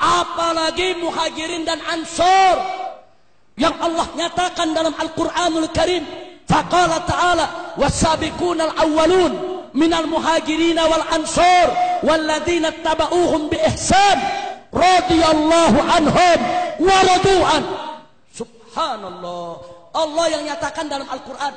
apalagi muhajirin dan ansor yang Allah nyatakan dalam Al-Qur'anul Karim. Faqala ta'ala wasabiqunal awwalun minal muhajirin wal ansor walladzina tabauhum bi ihsan radhiyallahu anhum wa radu'an. Subhanallah. Allah yang nyatakan dalam Al-Qur'an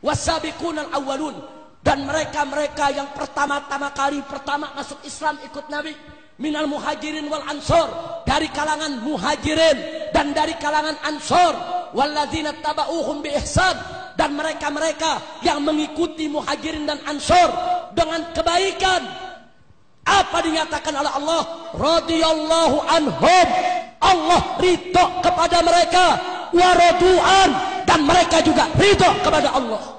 wasabiqunal awwalun dan mereka-mereka yang pertama-tama kali pertama masuk Islam ikut Nabi minal muhajirin wal ansor. Dari kalangan muhajirin dan dari kalangan ansor. Walladzina tabauhum bi ihsan dan mereka-mereka yang mengikuti muhajirin dan ansor dengan kebaikan apa dinyatakan oleh Allah radhiyallahu anhum Allah ridho kepada mereka waradu'an dan mereka juga ridho kepada Allah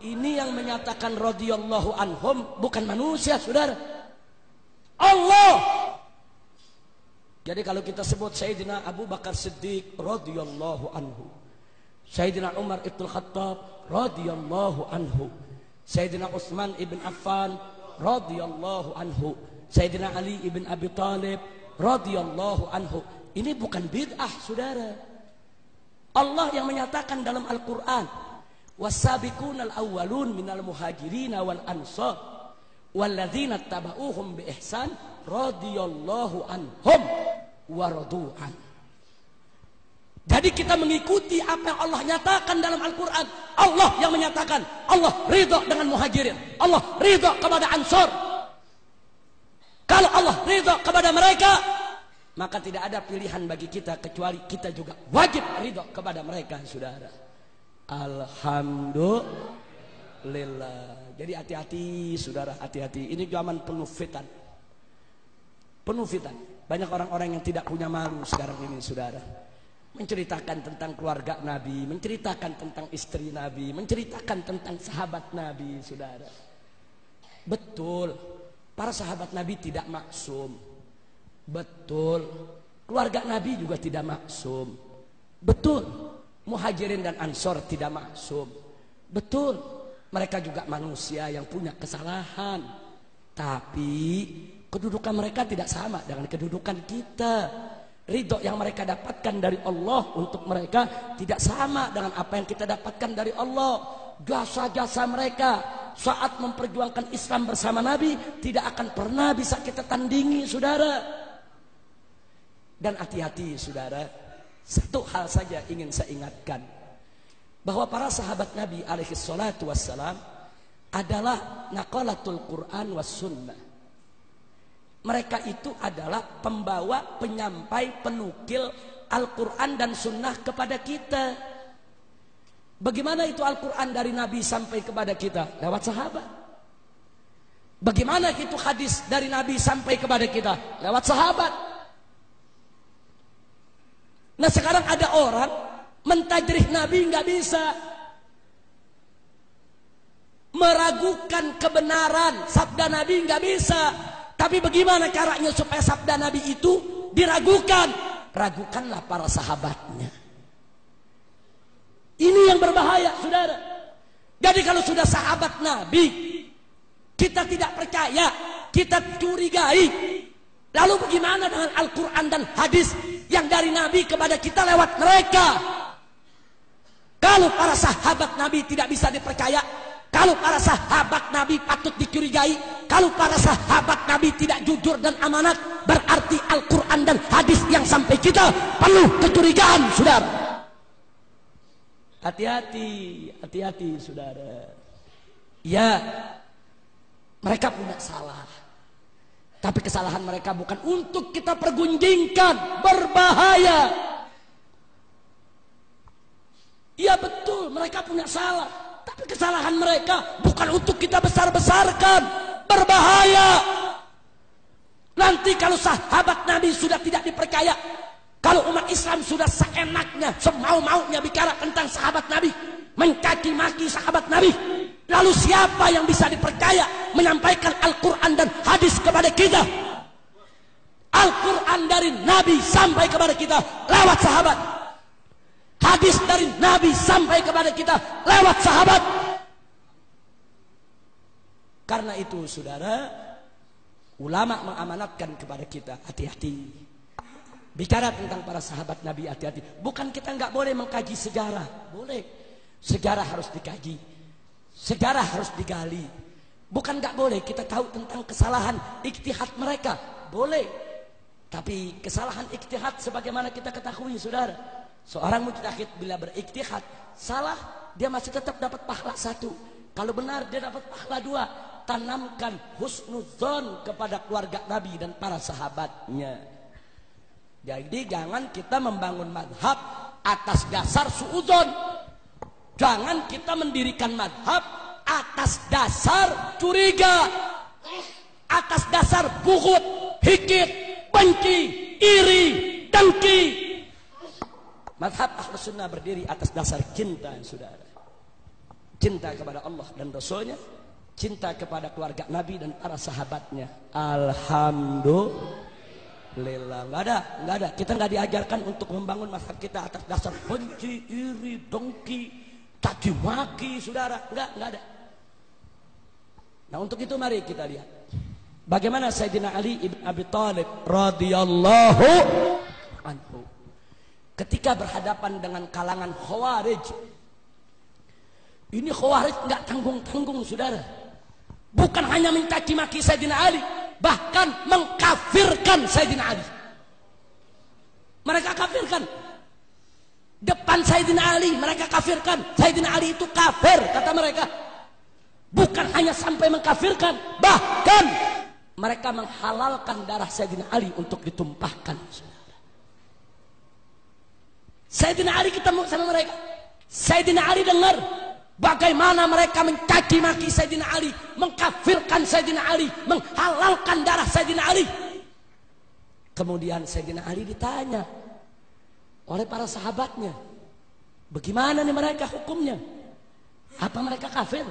ini yang menyatakan radhiyallahu anhum bukan manusia, Saudara. Allah. Jadi kalau kita sebut Sayyidina Abu Bakar Siddiq radhiyallahu anhu. Sayyidina Umar Ibn Khattab radhiyallahu anhu. Sayyidina Utsman ibn Affan radhiyallahu anhu. Sayyidina Ali ibn Abi Talib radhiyallahu anhu. Ini bukan bid'ah, Saudara. Allah yang menyatakan dalam Al-Qur'an wasabiqun al-awwalun minal muhajirin wal ansar walladzina tabauhum bi ihsan radhiyallahu anhum wa radu'an jadi kita mengikuti apa yang Allah nyatakan dalam Al-Quran. Allah yang menyatakan. Allah ridho dengan muhajirin. Allah ridho kepada ansor. Kalau Allah ridho kepada mereka. Maka tidak ada pilihan bagi kita. Kecuali kita juga wajib ridho kepada mereka. Saudara. Alhamdulillah. Jadi hati-hati, saudara, hati-hati. Ini zaman penuh fitan. Penuh fitan. Banyak orang-orang yang tidak punya malu sekarang ini, saudara. Menceritakan tentang keluarga Nabi, menceritakan tentang istri Nabi, menceritakan tentang sahabat Nabi, saudara. Betul, para sahabat Nabi tidak maksum. Betul, keluarga Nabi juga tidak maksum. Betul, muhajirin dan ansor tidak maksum. Betul, mereka juga manusia yang punya kesalahan. Tapi kedudukan mereka tidak sama dengan kedudukan kita ridho yang mereka dapatkan dari Allah untuk mereka tidak sama dengan apa yang kita dapatkan dari Allah. Jasa-jasa mereka saat memperjuangkan Islam bersama Nabi tidak akan pernah bisa kita tandingi, saudara. Dan hati-hati, saudara. Satu hal saja ingin saya ingatkan. Bahwa para sahabat Nabi alaihi salatu wassalam adalah naqalatul Quran was sunnah mereka itu adalah pembawa, penyampai, penukil Al-Quran dan Sunnah kepada kita. Bagaimana itu Al-Quran dari Nabi sampai kepada kita? Lewat sahabat. Bagaimana itu hadis dari Nabi sampai kepada kita? Lewat sahabat. Nah sekarang ada orang mentajrih Nabi nggak bisa. Meragukan kebenaran sabda Nabi nggak bisa tapi bagaimana caranya supaya sabda Nabi itu diragukan? Ragukanlah para sahabatnya. Ini yang berbahaya, saudara. Jadi kalau sudah sahabat Nabi, kita tidak percaya, kita curigai. Lalu bagaimana dengan Al-Quran dan hadis yang dari Nabi kepada kita lewat mereka? Kalau para sahabat Nabi tidak bisa dipercaya, kalau para sahabat Nabi patut dicurigai, kalau para sahabat Nabi tidak jujur dan amanat, berarti Al-Quran dan hadis yang sampai kita penuh kecurigaan, saudara. Hati-hati, hati-hati, saudara. Ya, mereka punya salah. Tapi kesalahan mereka bukan untuk kita pergunjingkan, berbahaya. Ya betul, mereka punya salah. Tapi kesalahan mereka bukan untuk kita besar-besarkan. Berbahaya. Nanti kalau sahabat Nabi sudah tidak dipercaya. Kalau umat Islam sudah seenaknya, semau-maunya bicara tentang sahabat Nabi. Mencaci maki sahabat Nabi. Lalu siapa yang bisa dipercaya menyampaikan Al-Quran dan hadis kepada kita? Al-Quran dari Nabi sampai kepada kita lewat sahabat hadis dari Nabi sampai kepada kita lewat sahabat. Karena itu saudara, ulama mengamanatkan kepada kita hati-hati. Bicara tentang para sahabat Nabi hati-hati. Bukan kita nggak boleh mengkaji sejarah, boleh. Sejarah harus dikaji, sejarah harus digali. Bukan nggak boleh kita tahu tentang kesalahan ikhtihad mereka, boleh. Tapi kesalahan ikhtihad sebagaimana kita ketahui saudara, Seorang mujtahid bila beriktihad salah, dia masih tetap dapat pahala satu. Kalau benar dia dapat pahala dua. Tanamkan husnuzon kepada keluarga Nabi dan para sahabatnya. Jadi jangan kita membangun madhab atas dasar suudon. Jangan kita mendirikan madhab atas dasar curiga. Atas dasar buhut, hikit, benci, iri, dengki, Madhab ahlu sunnah berdiri atas dasar cinta saudara. Cinta kepada Allah dan Rasulnya. Cinta kepada keluarga Nabi dan para sahabatnya. Alhamdulillah. Nggak ada, nggak ada. Kita nggak diajarkan untuk membangun madhab kita atas dasar benci, iri, dongki, caci maki, saudara. Nggak, nggak ada. Nah untuk itu mari kita lihat. Bagaimana Sayyidina Ali ibn Abi Thalib radhiyallahu anhu ketika berhadapan dengan kalangan khawarij. Ini khawarij nggak tanggung-tanggung saudara. Bukan hanya mencaci maki Sayyidina Ali bahkan mengkafirkan Sayyidina Ali. Mereka kafirkan. Depan Sayyidina Ali mereka kafirkan. Sayyidina Ali itu kafir kata mereka. Bukan hanya sampai mengkafirkan bahkan mereka menghalalkan darah Sayyidina Ali untuk ditumpahkan Sayyidina Ali ketemu sama mereka. Sayyidina Ali dengar bagaimana mereka mencaci maki Sayyidina Ali, mengkafirkan Sayyidina Ali, menghalalkan darah Sayyidina Ali. Kemudian Sayyidina Ali ditanya oleh para sahabatnya. Bagaimana nih mereka hukumnya? Apa mereka kafir?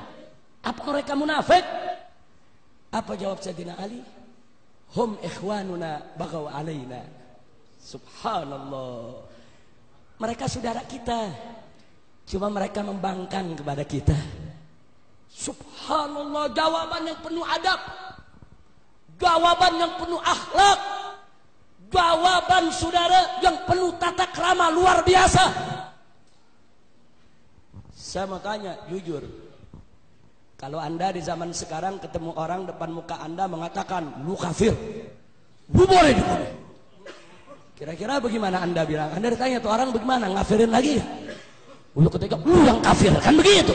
Apa mereka munafik? Apa jawab Sayyidina Ali? Hum ikhwanuna bagaw alaina. Subhanallah. Mereka saudara kita. Cuma mereka membangkang kepada kita. Subhanallah jawaban yang penuh adab. Jawaban yang penuh akhlak. Jawaban saudara yang penuh tata krama luar biasa. Saya mau tanya jujur. Kalau anda di zaman sekarang ketemu orang depan muka anda mengatakan lu kafir. Lu boleh dibunuh. Kira-kira bagaimana anda bilang? Anda ditanya tuh orang bagaimana? Ngafirin lagi? Lu ketika lu yang kafir kan begitu.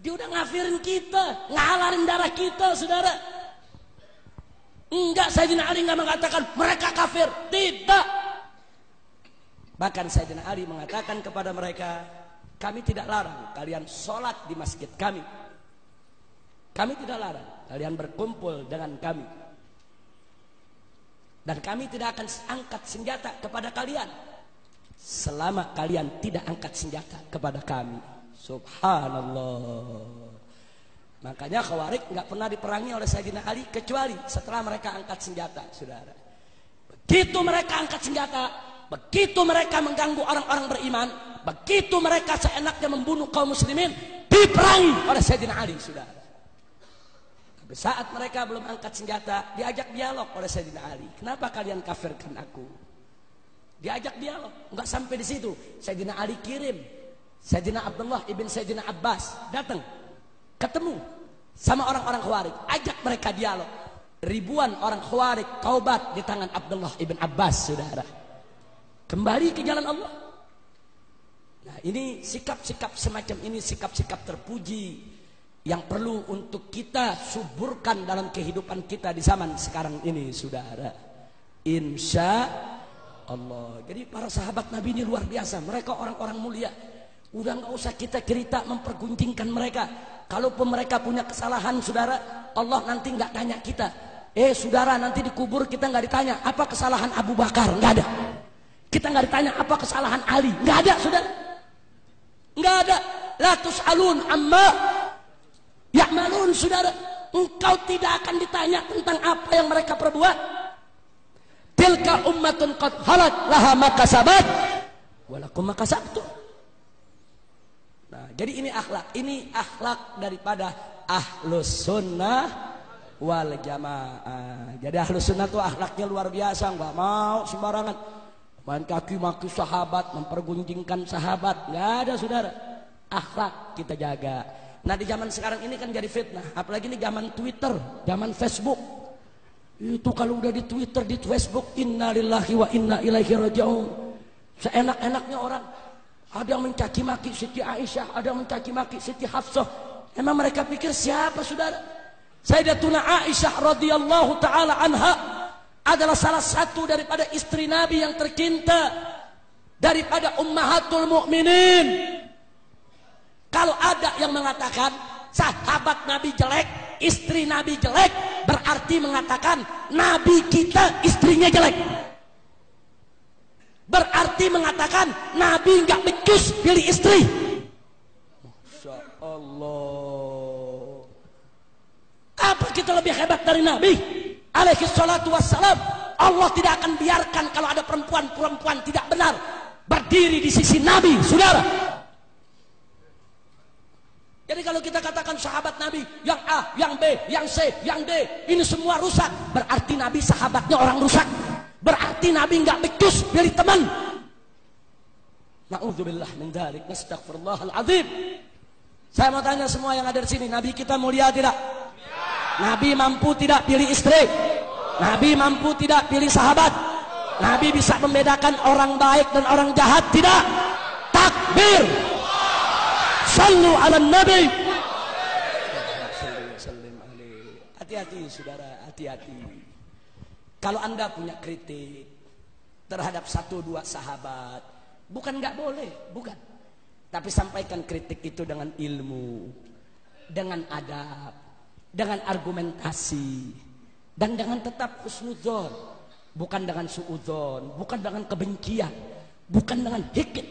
Dia udah ngafirin kita, ngalarin darah kita, saudara. Enggak, Sayyidina Ali nggak mengatakan mereka kafir. Tidak. Bahkan Sayyidina Ali mengatakan kepada mereka, kami tidak larang kalian sholat di masjid kami. Kami tidak larang kalian berkumpul dengan kami. Dan kami tidak akan angkat senjata kepada kalian selama kalian tidak angkat senjata kepada kami. Subhanallah. Makanya Khawarij nggak pernah diperangi oleh Sayyidina Ali kecuali setelah mereka angkat senjata, saudara. Begitu mereka angkat senjata, begitu mereka mengganggu orang-orang beriman, begitu mereka seenaknya membunuh kaum muslimin, diperangi oleh Sayyidina Ali, saudara. Saat mereka belum angkat senjata, diajak dialog oleh Sayyidina Ali. Kenapa kalian kafirkan aku? Diajak dialog, nggak sampai di situ. Sayyidina Ali kirim Sayyidina Abdullah ibn Sayyidina Abbas datang ketemu sama orang-orang Khawarij, ajak mereka dialog. Ribuan orang Khawarij taubat di tangan Abdullah ibn Abbas, saudara. Kembali ke jalan Allah. Nah, ini sikap-sikap semacam ini sikap-sikap terpuji yang perlu untuk kita suburkan dalam kehidupan kita di zaman sekarang ini, saudara. Insya Allah. Jadi para sahabat Nabi ini luar biasa. Mereka orang-orang mulia. Udah nggak usah kita cerita mempergunjingkan mereka. Kalaupun mereka punya kesalahan, saudara, Allah nanti nggak tanya kita. Eh, saudara, nanti dikubur kita nggak ditanya apa kesalahan Abu Bakar, nggak ada. Kita nggak ditanya apa kesalahan Ali, nggak ada, saudara. Nggak ada. Latus alun amma ya'malun, saudara. Engkau tidak akan ditanya tentang apa yang mereka perbuat. Tilka ummatun qad halat laha makasabat walakum makasabtum. Nah, jadi ini akhlak. Ini akhlak daripada ahlus sunnah wal jamaah. Jadi ahlus sunnah itu akhlaknya luar biasa. Nggak mau sembarangan. Main kaki maki sahabat, mempergunjingkan sahabat. Nggak ada saudara. Akhlak kita jaga. Nah di zaman sekarang ini kan jadi fitnah. Apalagi ini zaman Twitter, zaman Facebook. Itu kalau udah di Twitter, di Facebook, innalillahi wa inna ilaihi raji'un. Seenak-enaknya orang ada yang mencaci maki Siti Aisyah, ada yang mencaci maki Siti Hafsah. Emang mereka pikir siapa saudara? Sayyidatuna Aisyah radhiyallahu taala anha adalah salah satu daripada istri Nabi yang tercinta daripada ummahatul mukminin. Kalau ada yang mengatakan sahabat Nabi jelek, istri Nabi jelek, berarti mengatakan Nabi kita istrinya jelek. Berarti mengatakan Nabi nggak becus pilih istri. Masya Allah. Apa kita lebih hebat dari Nabi? Alaihi salatu wassalam. Allah tidak akan biarkan kalau ada perempuan-perempuan tidak benar berdiri di sisi Nabi, saudara. Jadi kalau kita katakan sahabat Nabi yang A, yang B, yang C, yang D, ini semua rusak, berarti Nabi sahabatnya orang rusak. Berarti Nabi nggak becus pilih teman. Nauzubillah min. Nastaghfirullahal azim. Saya mau tanya semua yang ada di sini, Nabi kita mulia tidak? Nabi mampu tidak pilih istri? Nabi mampu tidak pilih sahabat? Nabi bisa membedakan orang baik dan orang jahat tidak? Takbir. Sallu ala Nabi. Hati-hati saudara, hati-hati. Kalau anda punya kritik terhadap satu dua sahabat, bukan nggak boleh, bukan. Tapi sampaikan kritik itu dengan ilmu, dengan adab, dengan argumentasi, dan dengan tetap husnuzon. bukan dengan suudzon, bukan dengan kebencian, bukan dengan hikit,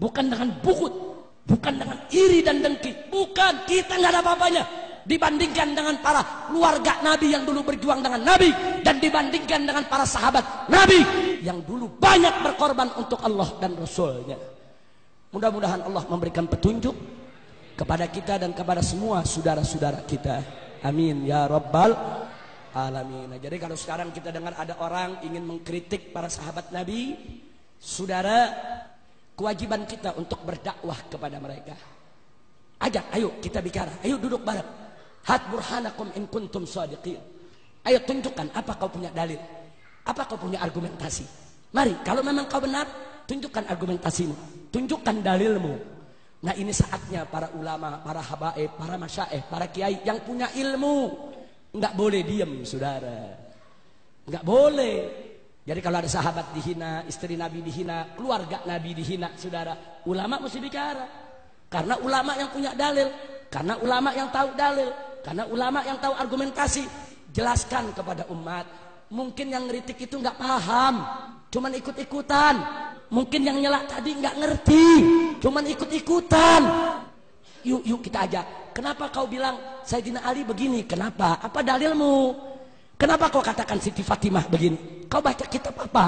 bukan dengan bukut, bukan dengan iri dan dengki, bukan kita nggak ada apa-apanya dibandingkan dengan para keluarga Nabi yang dulu berjuang dengan Nabi dan dibandingkan dengan para sahabat Nabi yang dulu banyak berkorban untuk Allah dan Rasulnya. Mudah-mudahan Allah memberikan petunjuk kepada kita dan kepada semua saudara-saudara kita. Amin ya rabbal alamin. Nah, jadi kalau sekarang kita dengar ada orang ingin mengkritik para sahabat Nabi, saudara, kewajiban kita untuk berdakwah kepada mereka. Ajak, ayo kita bicara, ayo duduk bareng. Hat burhanakum in kuntum sadiqin. Ayo tunjukkan apa kau punya dalil. Apa kau punya argumentasi. Mari, kalau memang kau benar, tunjukkan argumentasimu. Tunjukkan dalilmu. Nah ini saatnya para ulama, para habaib, para masyaih, para kiai yang punya ilmu. Enggak boleh diam, saudara. Enggak boleh. Jadi kalau ada sahabat dihina, istri Nabi dihina, keluarga Nabi dihina, saudara. Ulama mesti bicara. Karena ulama yang punya dalil. Karena ulama yang tahu dalil. Karena ulama yang tahu argumentasi jelaskan kepada umat. Mungkin yang ngeritik itu nggak paham, cuman ikut-ikutan. Mungkin yang nyelak tadi nggak ngerti, cuman ikut-ikutan. Yuk, yuk kita aja. Kenapa kau bilang Sayyidina Ali begini? Kenapa? Apa dalilmu? Kenapa kau katakan Siti Fatimah begini? Kau baca kitab apa?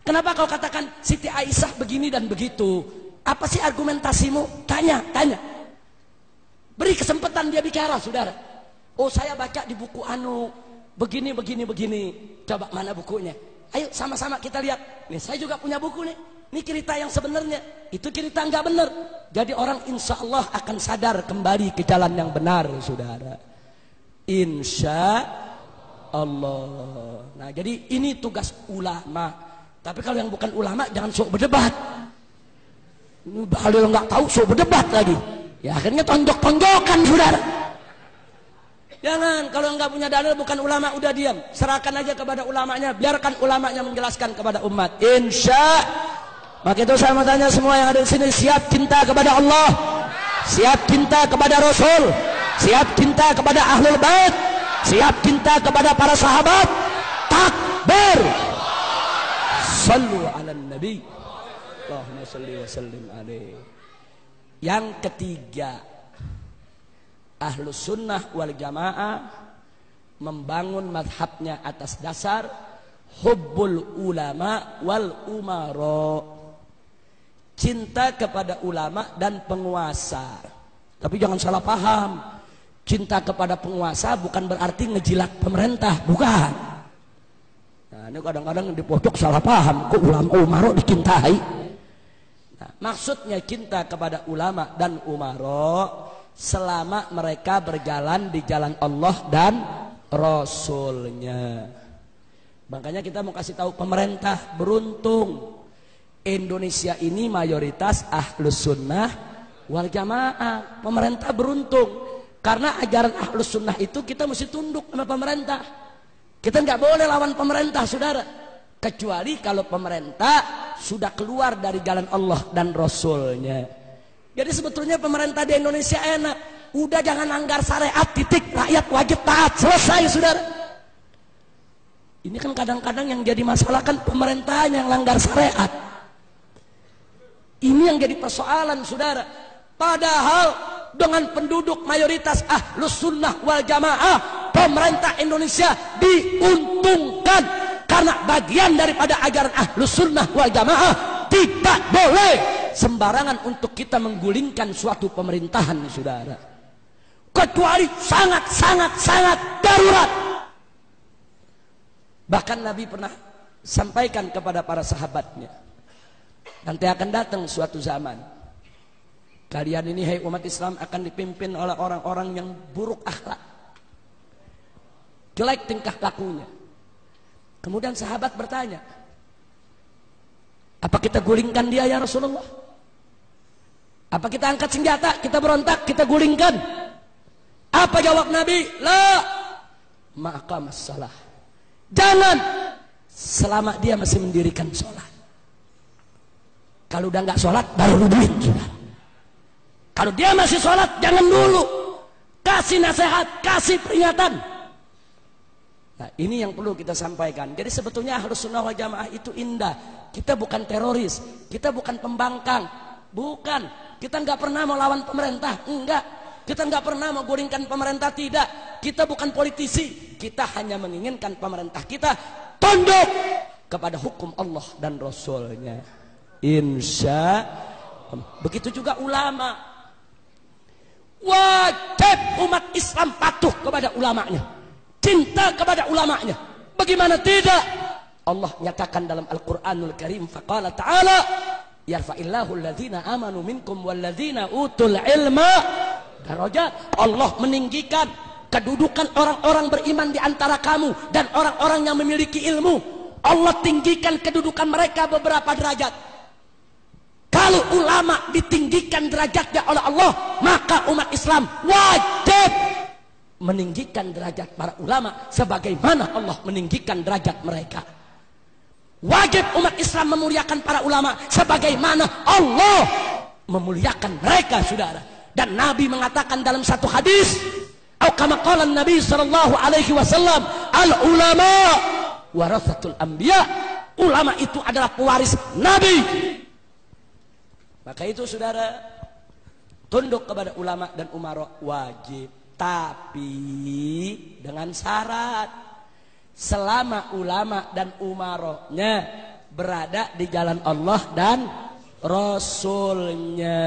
Kenapa kau katakan Siti Aisyah begini dan begitu? Apa sih argumentasimu? Tanya, tanya. Beri kesempatan dia bicara, saudara. Oh saya baca di buku Anu, begini, begini, begini. Coba mana bukunya? Ayo sama-sama kita lihat. Nih saya juga punya buku nih. Ini cerita yang sebenarnya. Itu cerita nggak benar. Jadi orang insya Allah akan sadar kembali ke jalan yang benar, saudara. Insya Allah. Nah jadi ini tugas ulama. Tapi kalau yang bukan ulama jangan sok berdebat. Kalau nggak tahu sok berdebat lagi. Ya akhirnya tonjok-tonjokan saudara. Jangan kalau nggak punya dalil bukan ulama udah diam. Serahkan aja kepada ulamanya, biarkan ulamanya menjelaskan kepada umat. Insya maka itu saya mau tanya semua yang ada di sini siap cinta kepada Allah, siap cinta kepada Rasul, siap cinta kepada ahlul bait, siap cinta kepada para sahabat. Takbir. Sallu ala nabi. Allahumma salli wa sallim. Yang ketiga, Ahlus Sunnah wal Jamaah membangun madhabnya atas dasar hubbul ulama wal umaro. Cinta kepada ulama dan penguasa. Tapi jangan salah paham. Cinta kepada penguasa bukan berarti ngejilat pemerintah, bukan. Nah, ini kadang-kadang di pojok salah paham. Kok ulama umaro dicintai? Nah, maksudnya cinta kepada ulama dan umaro selama mereka berjalan di jalan Allah dan Rasulnya. Makanya kita mau kasih tahu pemerintah beruntung Indonesia ini mayoritas ahlus sunnah wal jamaah. Pemerintah beruntung karena ajaran ahlus sunnah itu kita mesti tunduk sama pemerintah. Kita nggak boleh lawan pemerintah, saudara. Kecuali kalau pemerintah sudah keluar dari jalan Allah dan Rasulnya. Jadi sebetulnya pemerintah di Indonesia enak. Udah jangan anggar syariat titik. Rakyat wajib taat. Selesai saudara. Ini kan kadang-kadang yang jadi masalah kan pemerintahan yang langgar syariat. Ini yang jadi persoalan saudara. Padahal dengan penduduk mayoritas ahlus sunnah wal jamaah pemerintah Indonesia diuntungkan. Karena bagian daripada ajaran ahlus sunnah wal jamaah tidak boleh sembarangan untuk kita menggulingkan suatu pemerintahan saudara. Kecuali sangat sangat sangat darurat. Bahkan Nabi pernah sampaikan kepada para sahabatnya nanti akan datang suatu zaman kalian ini hai umat Islam akan dipimpin oleh orang-orang yang buruk akhlak jelek tingkah lakunya Kemudian sahabat bertanya, apa kita gulingkan dia ya Rasulullah? Apa kita angkat senjata, kita berontak, kita gulingkan? Apa jawab Nabi? La, maka masalah. Jangan selama dia masih mendirikan sholat. Kalau udah nggak sholat, baru rubuhin sudah. Kalau dia masih sholat, jangan dulu. Kasih nasihat, kasih peringatan. Nah, ini yang perlu kita sampaikan. Jadi sebetulnya harus sunnah wal jamaah itu indah. Kita bukan teroris, kita bukan pembangkang, bukan. Kita nggak pernah melawan pemerintah, enggak. Kita nggak pernah menggulingkan pemerintah, tidak. Kita bukan politisi, kita hanya menginginkan pemerintah kita tunduk kepada hukum Allah dan Rasulnya. Insya Begitu juga ulama. Wajib umat Islam patuh kepada ulamanya. Cinta kepada ulamanya. Bagaimana tidak? Allah nyatakan dalam Al-Quranul Karim. Faqala ta'ala. Yarfa'illahu alladhina amanu minkum walladhina utul ilma. Darajat. Allah meninggikan kedudukan orang-orang beriman di antara kamu dan orang-orang yang memiliki ilmu. Allah tinggikan kedudukan mereka beberapa derajat. Kalau ulama ditinggikan derajatnya oleh Allah, maka umat Islam wajib meninggikan derajat para ulama sebagaimana Allah meninggikan derajat mereka. Wajib umat Islam memuliakan para ulama sebagaimana Allah memuliakan mereka, saudara. Dan Nabi mengatakan dalam satu hadis, atau kama Nabi sallallahu alaihi wasallam, al ulama warasatul anbiya. Ulama itu adalah pewaris Nabi. Maka itu saudara tunduk kepada ulama dan umara wajib. Tapi dengan syarat selama ulama dan umarohnya berada di jalan Allah dan Rasulnya.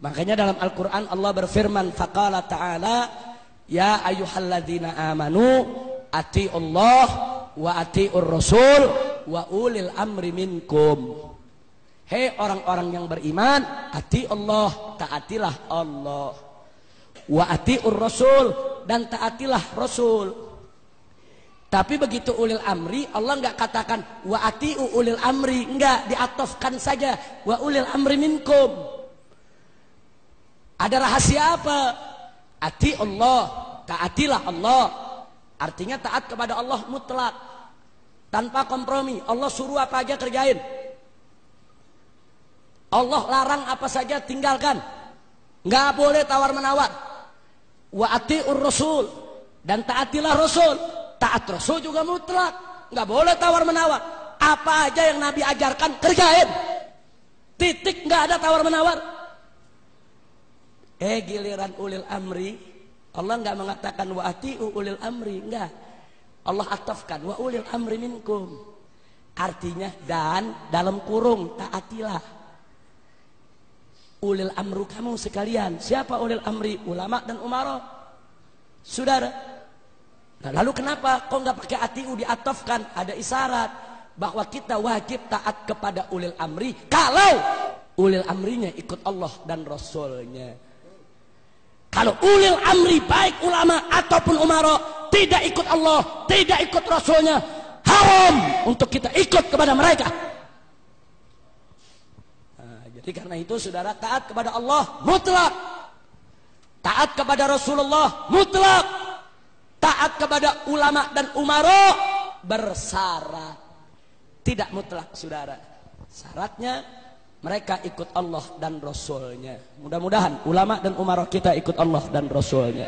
Makanya dalam Al-Quran Allah berfirman faqala ta'ala Ya ayuhalladzina amanu ati Allah wa atiur rasul wa ulil amri minkum Hei orang-orang yang beriman ati Allah taatilah Allah wa atiur rasul dan taatilah rasul tapi begitu ulil amri Allah nggak katakan wa atiu ulil amri nggak diatofkan saja wa ulil amri minkum ada rahasia apa? Ati Allah, taatilah Allah. Artinya taat kepada Allah mutlak. Tanpa kompromi. Allah suruh apa aja kerjain. Allah larang apa saja tinggalkan. Nggak boleh tawar menawar. Wa atiur rasul dan taatilah rasul. Taat rasul juga mutlak. Nggak boleh tawar menawar. Apa aja yang Nabi ajarkan kerjain. Titik nggak ada tawar menawar. Eh giliran ulil amri Allah nggak mengatakan wa atiu ulil amri enggak Allah atafkan wa ulil amri minkum artinya dan dalam kurung taatilah ulil amru kamu sekalian. Siapa ulil amri? Ulama dan umaro. Saudara. Nah, lalu kenapa kok nggak pakai atiu diatofkan? Ada isyarat bahwa kita wajib taat kepada ulil amri kalau ulil amrinya ikut Allah dan Rasulnya. Kalau ulil amri baik ulama ataupun umaro tidak ikut Allah, tidak ikut Rasulnya, haram untuk kita ikut kepada mereka. Jadi karena itu saudara taat kepada Allah mutlak, taat kepada Rasulullah mutlak, taat kepada ulama dan umaro bersyarat, tidak mutlak saudara. Syaratnya mereka ikut Allah dan Rasulnya. Mudah-mudahan ulama dan umarah kita ikut Allah dan Rasulnya.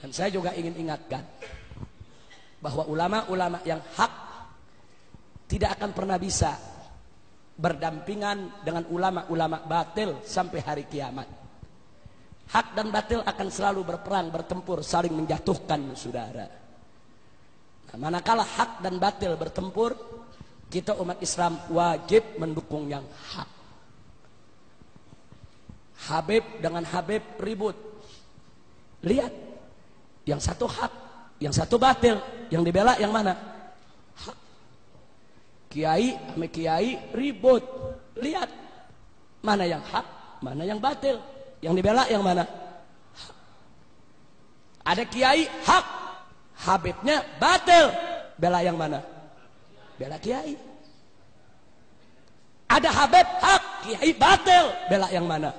Dan saya juga ingin ingatkan bahwa ulama-ulama yang hak tidak akan pernah bisa berdampingan dengan ulama-ulama batil sampai hari kiamat. Hak dan batil akan selalu berperang, bertempur, saling menjatuhkan saudara. Nah, manakala hak dan batil bertempur, kita umat Islam wajib mendukung yang hak. Habib dengan Habib ribut. Lihat, yang satu hak, yang satu batil, yang dibela yang mana? Kiai sama kiai ribut. Lihat, mana yang hak, mana yang batil. Yang dibela yang mana? Ada kiai hak, Habibnya batil. Bela yang mana? bela kiai. Ada Habib hak, kiai batil. Bela yang mana?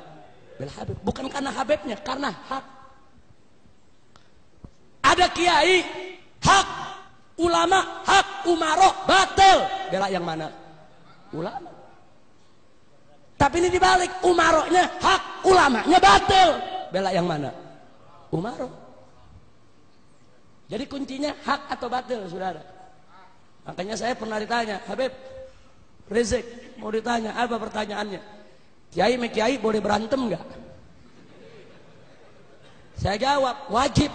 Bela Habib. Bukan karena Habibnya, karena hak. Ada kiai hak, ulama hak, umaro batil. Bela yang mana? Ulama. Tapi ini dibalik, umarohnya hak, ulamanya batil. Bela yang mana? Umaro. Jadi kuncinya hak atau batil, saudara. Makanya saya pernah ditanya, Habib, Rizik, mau ditanya, apa pertanyaannya? Kiai me kiai boleh berantem nggak? Saya jawab, wajib.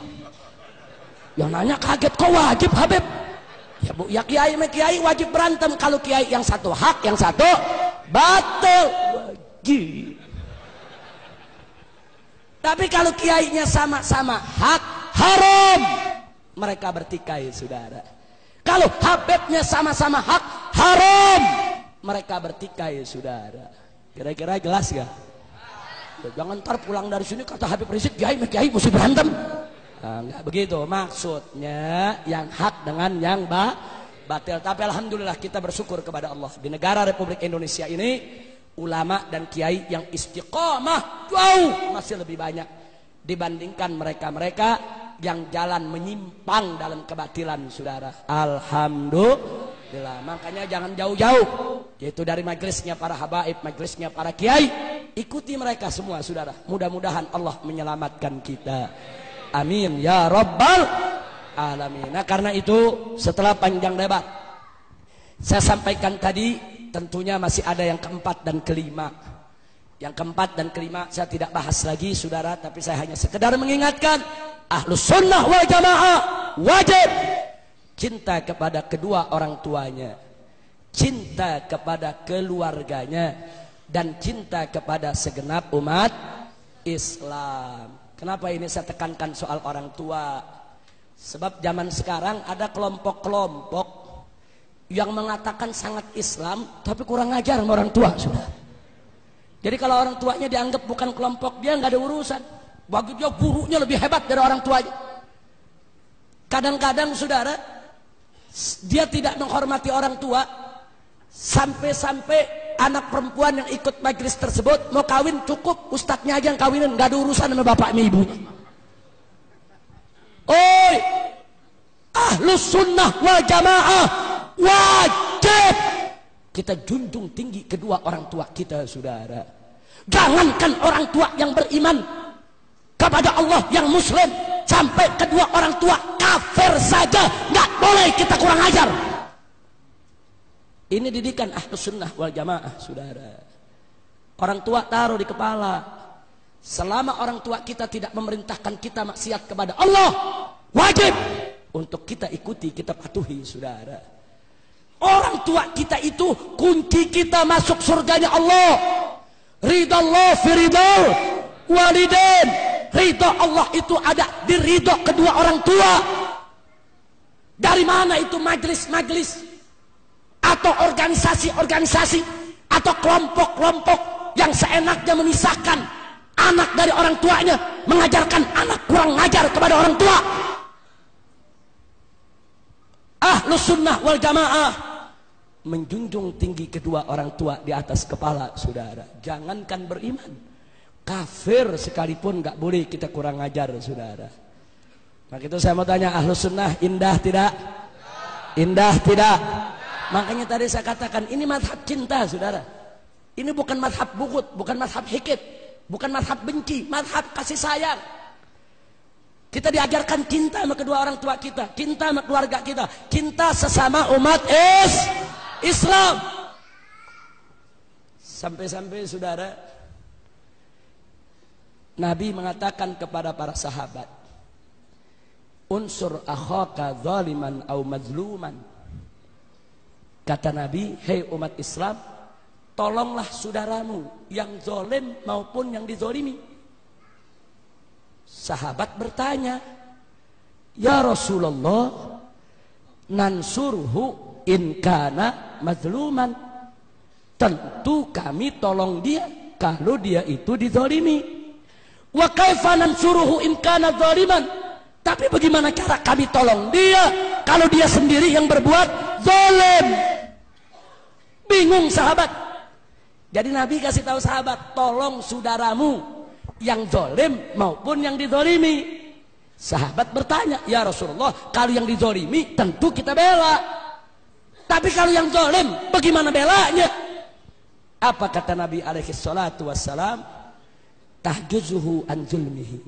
Yang nanya kaget, kok wajib Habib? Ya bu, ya kiai me kiai wajib berantem. Kalau kiai yang satu hak, yang satu batil. Wajib. Tapi kalau kiainya sama-sama hak, haram. Mereka bertikai, saudara. Kalau Habibnya sama-sama hak, haram. Mereka bertikai, saudara. Kira-kira jelas? Ya, jangan ntar pulang dari sini kata Habib Rizik, kiai kiai mesti berantem. Nah, begitu. Maksudnya yang hak dengan yang ba batil. Tapi alhamdulillah kita bersyukur kepada Allah. Di negara Republik Indonesia ini ulama dan kiai yang istiqomah jauh masih lebih banyak dibandingkan mereka-mereka yang jalan menyimpang dalam kebatilan saudara. Alhamdulillah. Makanya jangan jauh-jauh. Yaitu dari majelisnya para habaib majelisnya para kiai. Ikuti mereka semua saudara. Mudah-mudahan Allah menyelamatkan kita amin ya rabbal alamin nah karena itu setelah panjang lebar saya sampaikan tadi tentunya masih ada yang keempat dan kelima. Yang keempat dan kelima saya tidak bahas lagi saudara, tapi saya hanya sekedar mengingatkan ahlus sunnah wal jamaah wajib cinta kepada kedua orang tuanya, cinta kepada keluarganya, dan cinta kepada segenap umat Islam. Kenapa ini saya tekankan soal orang tua? Sebab zaman sekarang ada kelompok-kelompok yang mengatakan sangat Islam tapi kurang ajar sama orang tua sudah. Jadi kalau orang tuanya dianggap bukan kelompok dia nggak ada urusan. Bagi dia gurunya lebih hebat dari orang tuanya. Kadang-kadang saudara dia tidak menghormati orang tua sampai-sampai anak perempuan yang ikut majelis tersebut mau kawin cukup ustadznya aja yang kawinin nggak ada urusan sama bapak ibunya. Oi, ahlus sunnah wal jamaah wajib! Kita junjung tinggi kedua orang tua kita saudara. Jangankan orang tua yang beriman kepada Allah yang muslim sampai kedua orang tua kafir saja nggak boleh kita kurang ajar ini didikan ahlus sunnah wal jamaah saudara orang tua taruh di kepala selama orang tua kita tidak memerintahkan kita maksiat kepada Allah wajib untuk kita ikuti kita patuhi saudara Orang tua kita itu kunci kita masuk surganya Allah. Ridha Allah fi ridha walidain. Ridha Allah itu ada di ridha kedua orang tua. Dari mana itu majlis-majlis atau organisasi-organisasi atau kelompok-kelompok yang seenaknya memisahkan anak dari orang tuanya, mengajarkan anak kurang ngajar kepada orang tua. Ahlus sunnah wal jamaah menjunjung tinggi kedua orang tua di atas kepala saudara. Jangankan beriman kafir sekalipun nggak boleh kita kurang ajar saudara. Maka itu saya mau tanya ahlu sunnah indah tidak? Indah tidak makanya tadi saya katakan ini madhab cinta saudara. Ini bukan madhab bukut bukan madhab hikit bukan madhab benci madhab kasih sayang. Kita diajarkan cinta sama kedua orang tua kita cinta sama keluarga kita cinta sesama umat is Islam. Sampai-sampai saudara Nabi mengatakan kepada para sahabat Unsur akhaka zaliman au mazluman Kata Nabi, hei umat Islam, tolonglah saudaramu yang zolim maupun yang dizolimi. Sahabat bertanya, Ya Rasulullah, nansurhu in kana mazluman? Tentu kami tolong dia kalau dia itu dizalimi wa kaifa nansuruhu in kana zaliman tapi bagaimana cara kami tolong dia kalau dia sendiri yang berbuat zalim bingung sahabat jadi Nabi kasih tahu sahabat tolong saudaramu yang zalim maupun yang dizalimi sahabat bertanya ya Rasulullah kalau yang dizalimi tentu kita bela tapi kalau yang zalim, bagaimana belanya? Apa kata Nabi alaihi salatu wassalam? Tahjuzuhu an zulmihi.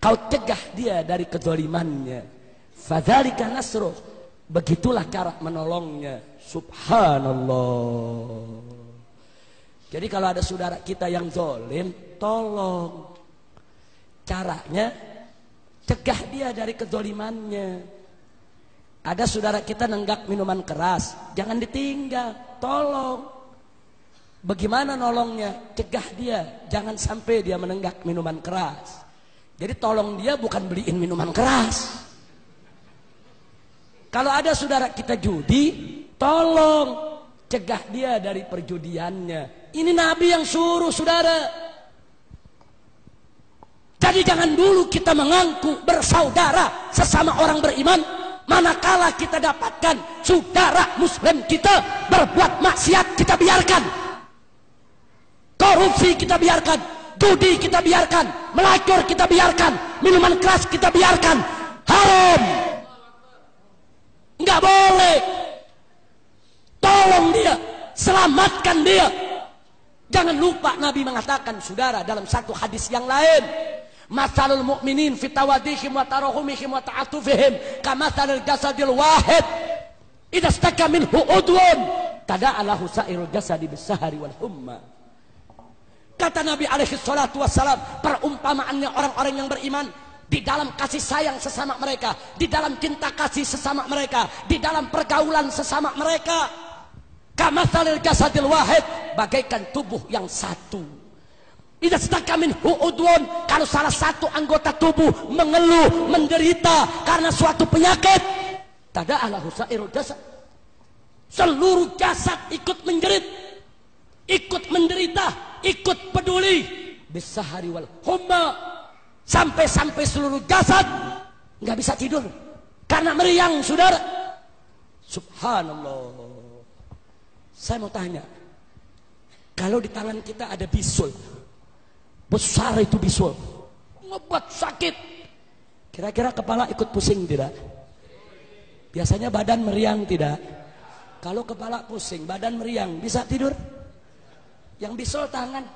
Kau cegah dia dari kezalimannya. Fadzalika nasruh. Begitulah cara menolongnya. Subhanallah. Jadi kalau ada saudara kita yang zolim, tolong. Caranya cegah dia dari kezolimannya. Ada saudara kita nenggak minuman keras, jangan ditinggal, tolong. Bagaimana nolongnya? Cegah dia, jangan sampai dia menenggak minuman keras. Jadi tolong dia bukan beliin minuman keras. Kalau ada saudara kita judi, tolong cegah dia dari perjudiannya. Ini Nabi yang suruh saudara. Jadi jangan dulu kita mengaku bersaudara sesama orang beriman. Manakala kita dapatkan saudara muslim kita berbuat maksiat kita biarkan. Korupsi kita biarkan. Judi kita biarkan. Melacur kita biarkan. Minuman keras kita biarkan. Haram. Enggak boleh. Tolong dia. Selamatkan dia. Jangan lupa Nabi mengatakan saudara dalam satu hadis yang lain Masalul mu'minin fi tawadihim wa tarahumihim wa ta'atufihim kamathalil jasadil wahid. Idza staka minhu udwun tada'alahu sairul jasadi bisahari wal humma. Kata Nabi alaihi salatu wassalam, perumpamaannya orang-orang yang beriman di dalam kasih sayang sesama mereka, di dalam cinta kasih sesama mereka, di dalam pergaulan sesama mereka. Kamathalil jasadil wahid, bagaikan tubuh yang satu. Idza staka minhu udwun kalau salah satu anggota tubuh mengeluh, menderita karena suatu penyakit, tada'alahu sairul jasad. Seluruh jasad ikut menjerit, ikut menderita, ikut peduli. Bisahari wal humma. Sampai-sampai seluruh jasad nggak bisa tidur karena meriang, Saudara. Subhanallah. Saya mau tanya, kalau di tangan kita ada bisul, Besar itu bisul. Ngebuat sakit. Kira-kira kepala ikut pusing tidak? Biasanya badan meriang tidak? Kalau kepala pusing, badan meriang, bisa tidur? Yang bisul tangan.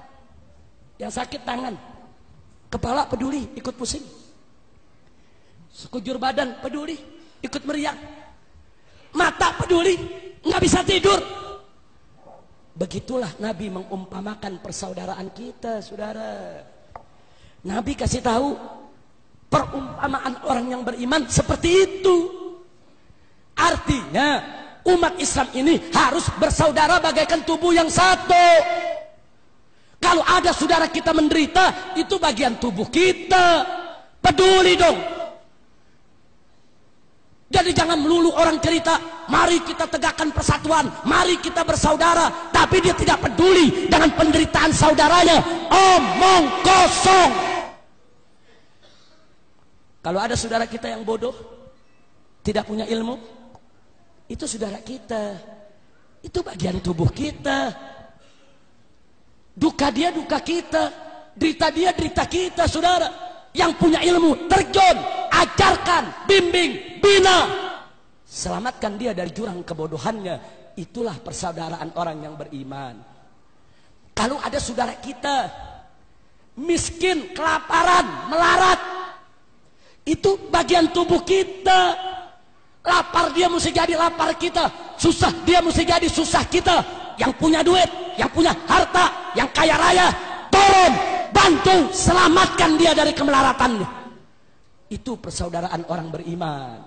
Yang sakit tangan. Kepala peduli, ikut pusing. Sekujur badan peduli, ikut meriang. Mata peduli, nggak bisa tidur. Begitulah Nabi mengumpamakan persaudaraan kita, saudara. Nabi kasih tahu perumpamaan orang yang beriman seperti itu. Artinya umat Islam ini harus bersaudara bagaikan tubuh yang satu. Kalau ada saudara kita menderita, itu bagian tubuh kita. Peduli dong. Jadi jangan melulu orang cerita, mari kita tegakkan persatuan, mari kita bersaudara, tapi dia tidak peduli dengan penderitaan saudaranya. Omong kosong. Kalau ada saudara kita yang bodoh, tidak punya ilmu, itu saudara kita. Itu bagian tubuh kita. Duka dia duka kita, derita dia derita kita, saudara. Yang punya ilmu terjun, ajarkan, bimbing, bina. Selamatkan dia dari jurang kebodohannya. Itulah persaudaraan orang yang beriman. Kalau ada saudara kita miskin, kelaparan, melarat, itu bagian tubuh kita. Lapar dia mesti jadi lapar kita, susah dia mesti jadi susah kita. Yang punya duit, yang punya harta, yang kaya raya, tolong bantu selamatkan dia dari kemelaratannya. Itu persaudaraan orang beriman.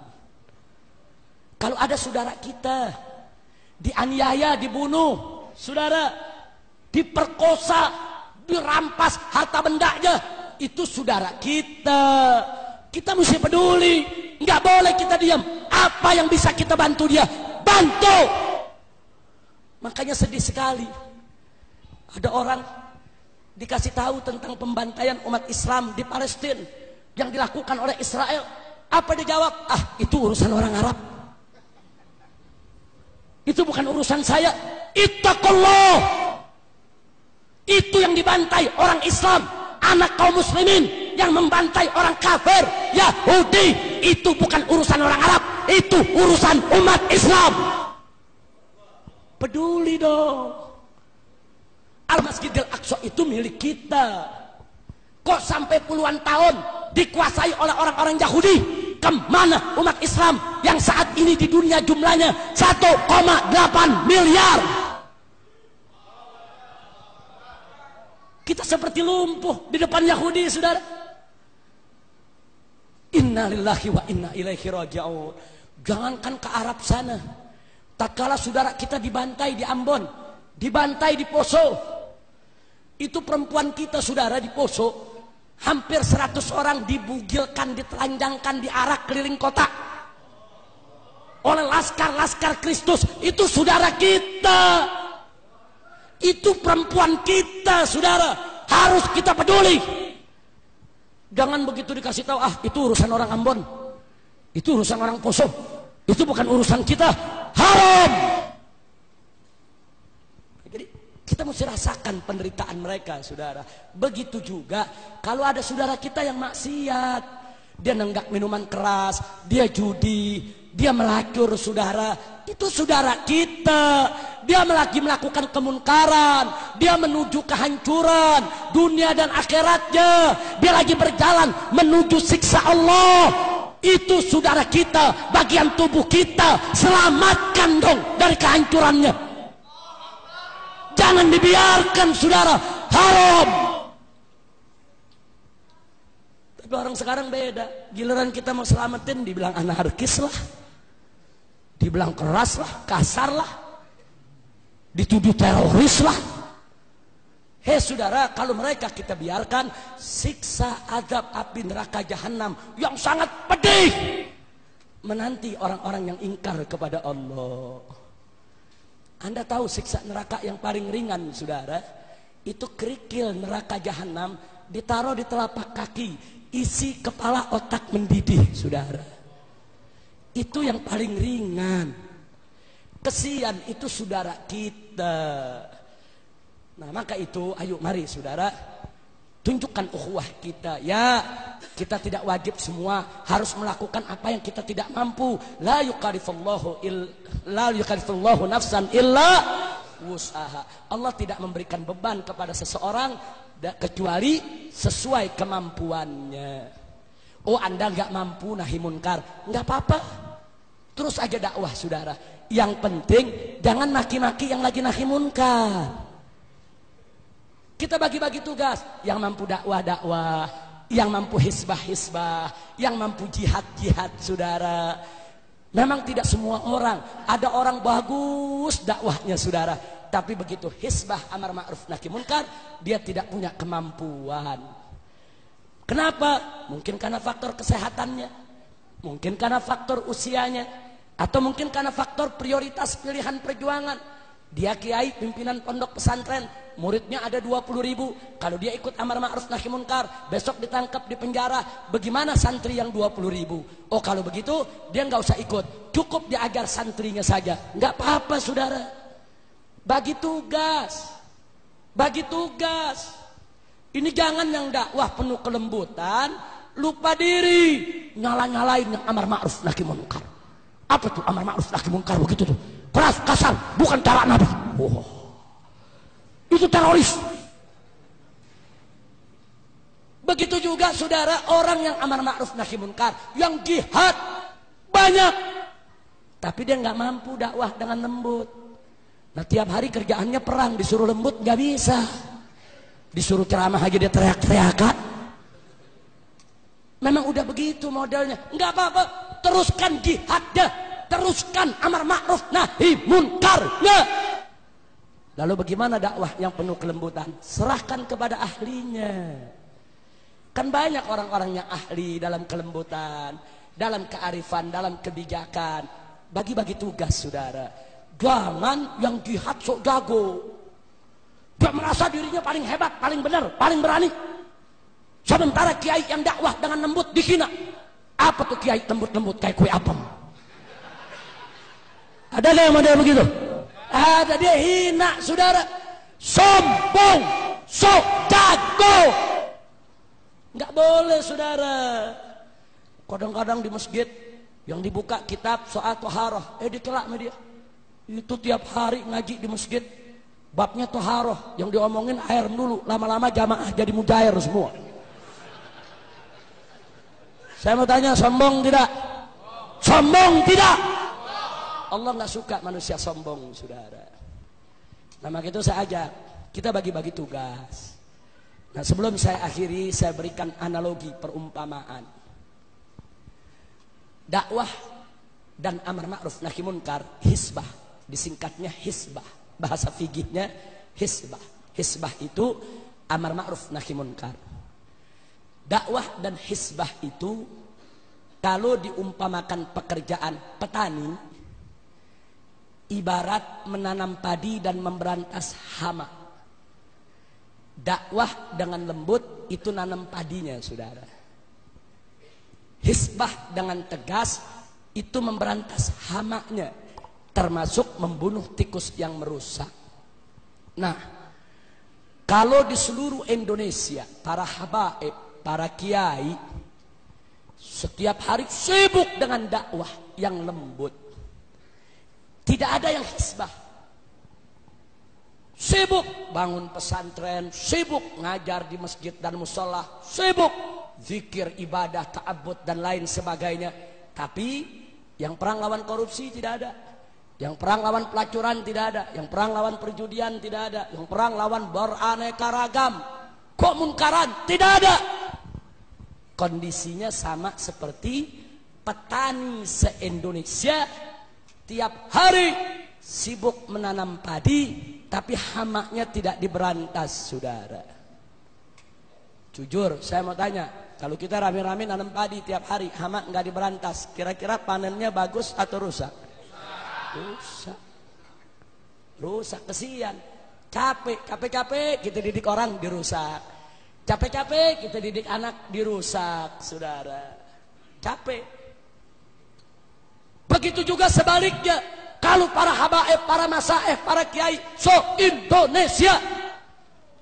Kalau ada saudara kita dianiaya, dibunuh, saudara diperkosa, dirampas harta bendanya, itu saudara kita. Kita mesti peduli, nggak boleh kita diam. Apa yang bisa kita bantu dia, bantu. Makanya sedih sekali. Ada orang dikasih tahu tentang pembantaian umat Islam di Palestina yang dilakukan oleh Israel. Apa dijawab? Ah, itu urusan orang Arab. Itu bukan urusan saya. Ittaqullah. Itu yang dibantai orang Islam, anak kaum muslimin yang membantai orang kafir, Yahudi. Itu bukan urusan orang Arab, itu urusan umat Islam. Peduli dong. Al-Masjidil Aqsa itu milik kita. Kok sampai puluhan tahun dikuasai oleh orang-orang Yahudi? ke mana umat Islam yang saat ini di dunia jumlahnya 1,8 miliar kita seperti lumpuh di depan Yahudi saudara Innalillahi wa inna ilaihi raji'un jangankan ke Arab sana tak kala saudara kita dibantai di Ambon dibantai di Poso itu perempuan kita saudara di Poso hampir 100 orang dibugilkan, ditelanjangkan, diarak keliling kota oleh laskar-laskar Kristus. Itu saudara kita. Itu perempuan kita, saudara. Harus kita peduli. Jangan begitu dikasih tahu, ah itu urusan orang Ambon. Itu urusan orang Poso. Itu bukan urusan kita. Haram. Kita mesti rasakan penderitaan mereka, saudara. Begitu juga kalau ada saudara kita yang maksiat. Dia nenggak minuman keras, dia judi, dia melacur saudara. Itu saudara kita. Dia lagi melakukan kemunkaran. Dia menuju kehancuran dunia dan akhiratnya. Dia lagi berjalan menuju siksa Allah. Itu saudara kita, bagian tubuh kita. Selamatkan dong dari kehancurannya. Jangan dibiarkan saudara haram. Tapi orang sekarang beda. Giliran kita mau selamatin dibilang anarkis lah. Dibilang keras lah, kasar lah. Dituduh teroris lah. Hei saudara, kalau mereka kita biarkan siksa azab api neraka jahanam yang sangat pedih menanti orang-orang yang ingkar kepada Allah. Anda tahu siksa neraka yang paling ringan, saudara? Itu kerikil neraka jahanam ditaruh di telapak kaki, isi kepala otak mendidih, saudara. Itu yang paling ringan. Kesian itu saudara kita. Nah, maka itu ayo mari saudara tunjukkan ukhuwah kita. Ya, kita tidak wajib semua harus melakukan apa yang kita tidak mampu. La yukalifullahu il la yukalifullahu nafsan illa wus'aha. Allah tidak memberikan beban kepada seseorang kecuali sesuai kemampuannya. Oh, Anda nggak mampu nahi munkar, nggak apa-apa. Terus aja dakwah, Saudara. Yang penting jangan maki-maki yang lagi nahi munkar. Kita bagi-bagi tugas, yang mampu dakwah-dakwah, yang mampu hisbah-hisbah, yang mampu jihad-jihad, saudara. Memang tidak semua orang, ada orang bagus dakwahnya, saudara. Tapi begitu hisbah amar ma'ruf nahi munkar, dia tidak punya kemampuan. Kenapa? Mungkin karena faktor kesehatannya, mungkin karena faktor usianya, atau mungkin karena faktor prioritas pilihan perjuangan. Dia kiai pimpinan pondok pesantren, muridnya ada 20 ribu. Kalau dia ikut amar ma'ruf nahi munkar, besok ditangkap di penjara. Bagaimana santri yang 20 ribu? Oh kalau begitu, dia nggak usah ikut. Cukup dia ajar santrinya saja. Nggak apa-apa saudara. Bagi tugas. Bagi tugas. Ini jangan yang dakwah penuh kelembutan, lupa diri, nyala-nyalain yang amar ma'ruf nahi munkar. Apa tuh amar ma'ruf nahi munkar begitu tuh? Keras, kasar, bukan cara Nabi. Oh. Itu teroris. Begitu juga saudara orang yang amar ma'ruf nahi munkar, yang jihad banyak. Tapi dia nggak mampu dakwah dengan lembut. Nah tiap hari kerjaannya perang, disuruh lembut nggak bisa. Disuruh ceramah aja dia teriak-teriakan. Memang udah begitu modelnya. Nggak apa-apa, teruskan jihadnya, teruskan amar ma'ruf nahi munkarnya. Lalu bagaimana dakwah yang penuh kelembutan? Serahkan kepada ahlinya. Kan banyak orang-orang yang ahli dalam kelembutan, dalam kearifan, dalam kebijakan. Bagi-bagi tugas, saudara. Jangan yang jihad sok jago. Dia merasa dirinya paling hebat, paling benar, paling berani. Sementara kiai yang dakwah dengan lembut dihina. Apa tuh kiai lembut-lembut kayak kue apem? Ada yang model begitu? Ada dia hina saudara. Sombong. Sok jago. Nggak boleh saudara. Kadang-kadang di masjid yang dibuka kitab soal toharoh. Eh ditelak media. Itu tiap hari ngaji di masjid. Babnya toharoh. Yang diomongin air dulu. Lama-lama jamaah jadi mujair semua. Saya mau tanya, sombong tidak? Sombong tidak? Allah nggak suka manusia sombong, saudara. Nah, maka itu saya ajak, kita bagi-bagi tugas. Nah, sebelum saya akhiri, saya berikan analogi perumpamaan. Dakwah dan amar ma'ruf nahi munkar, hisbah, disingkatnya hisbah. Bahasa fikihnya hisbah. Hisbah itu amar ma'ruf nahi munkar. Dakwah dan hisbah itu kalau diumpamakan pekerjaan petani ibarat menanam padi dan memberantas hama. Dakwah dengan lembut itu nanam padinya, saudara. Hisbah dengan tegas itu memberantas hamanya, termasuk membunuh tikus yang merusak. Nah, kalau di seluruh Indonesia para habaib, para kiai setiap hari sibuk dengan dakwah yang lembut, tidak ada yang hisbah. Sibuk bangun pesantren, sibuk ngajar di masjid dan musola, sibuk zikir, ibadah, ta'abbud dan lain sebagainya. Tapi yang perang lawan korupsi tidak ada. Yang perang lawan pelacuran tidak ada. Yang perang lawan perjudian tidak ada. Yang perang lawan beraneka ragam. Kok munkaran tidak ada. Kondisinya sama seperti petani se-Indonesia Tiap hari sibuk menanam padi, tapi hamaknya tidak diberantas, saudara. Jujur, saya mau tanya, kalau kita rame-rame nanam padi tiap hari, hamak nggak diberantas, kira-kira panennya bagus atau rusak? Rusak. Rusak, kesian. Capek, capek-capek kita didik orang dirusak. Capek-capek kita didik anak dirusak, saudara. Capek. Begitu juga sebaliknya. Kalau para habaib, para masaif, para kiai, so Indonesia.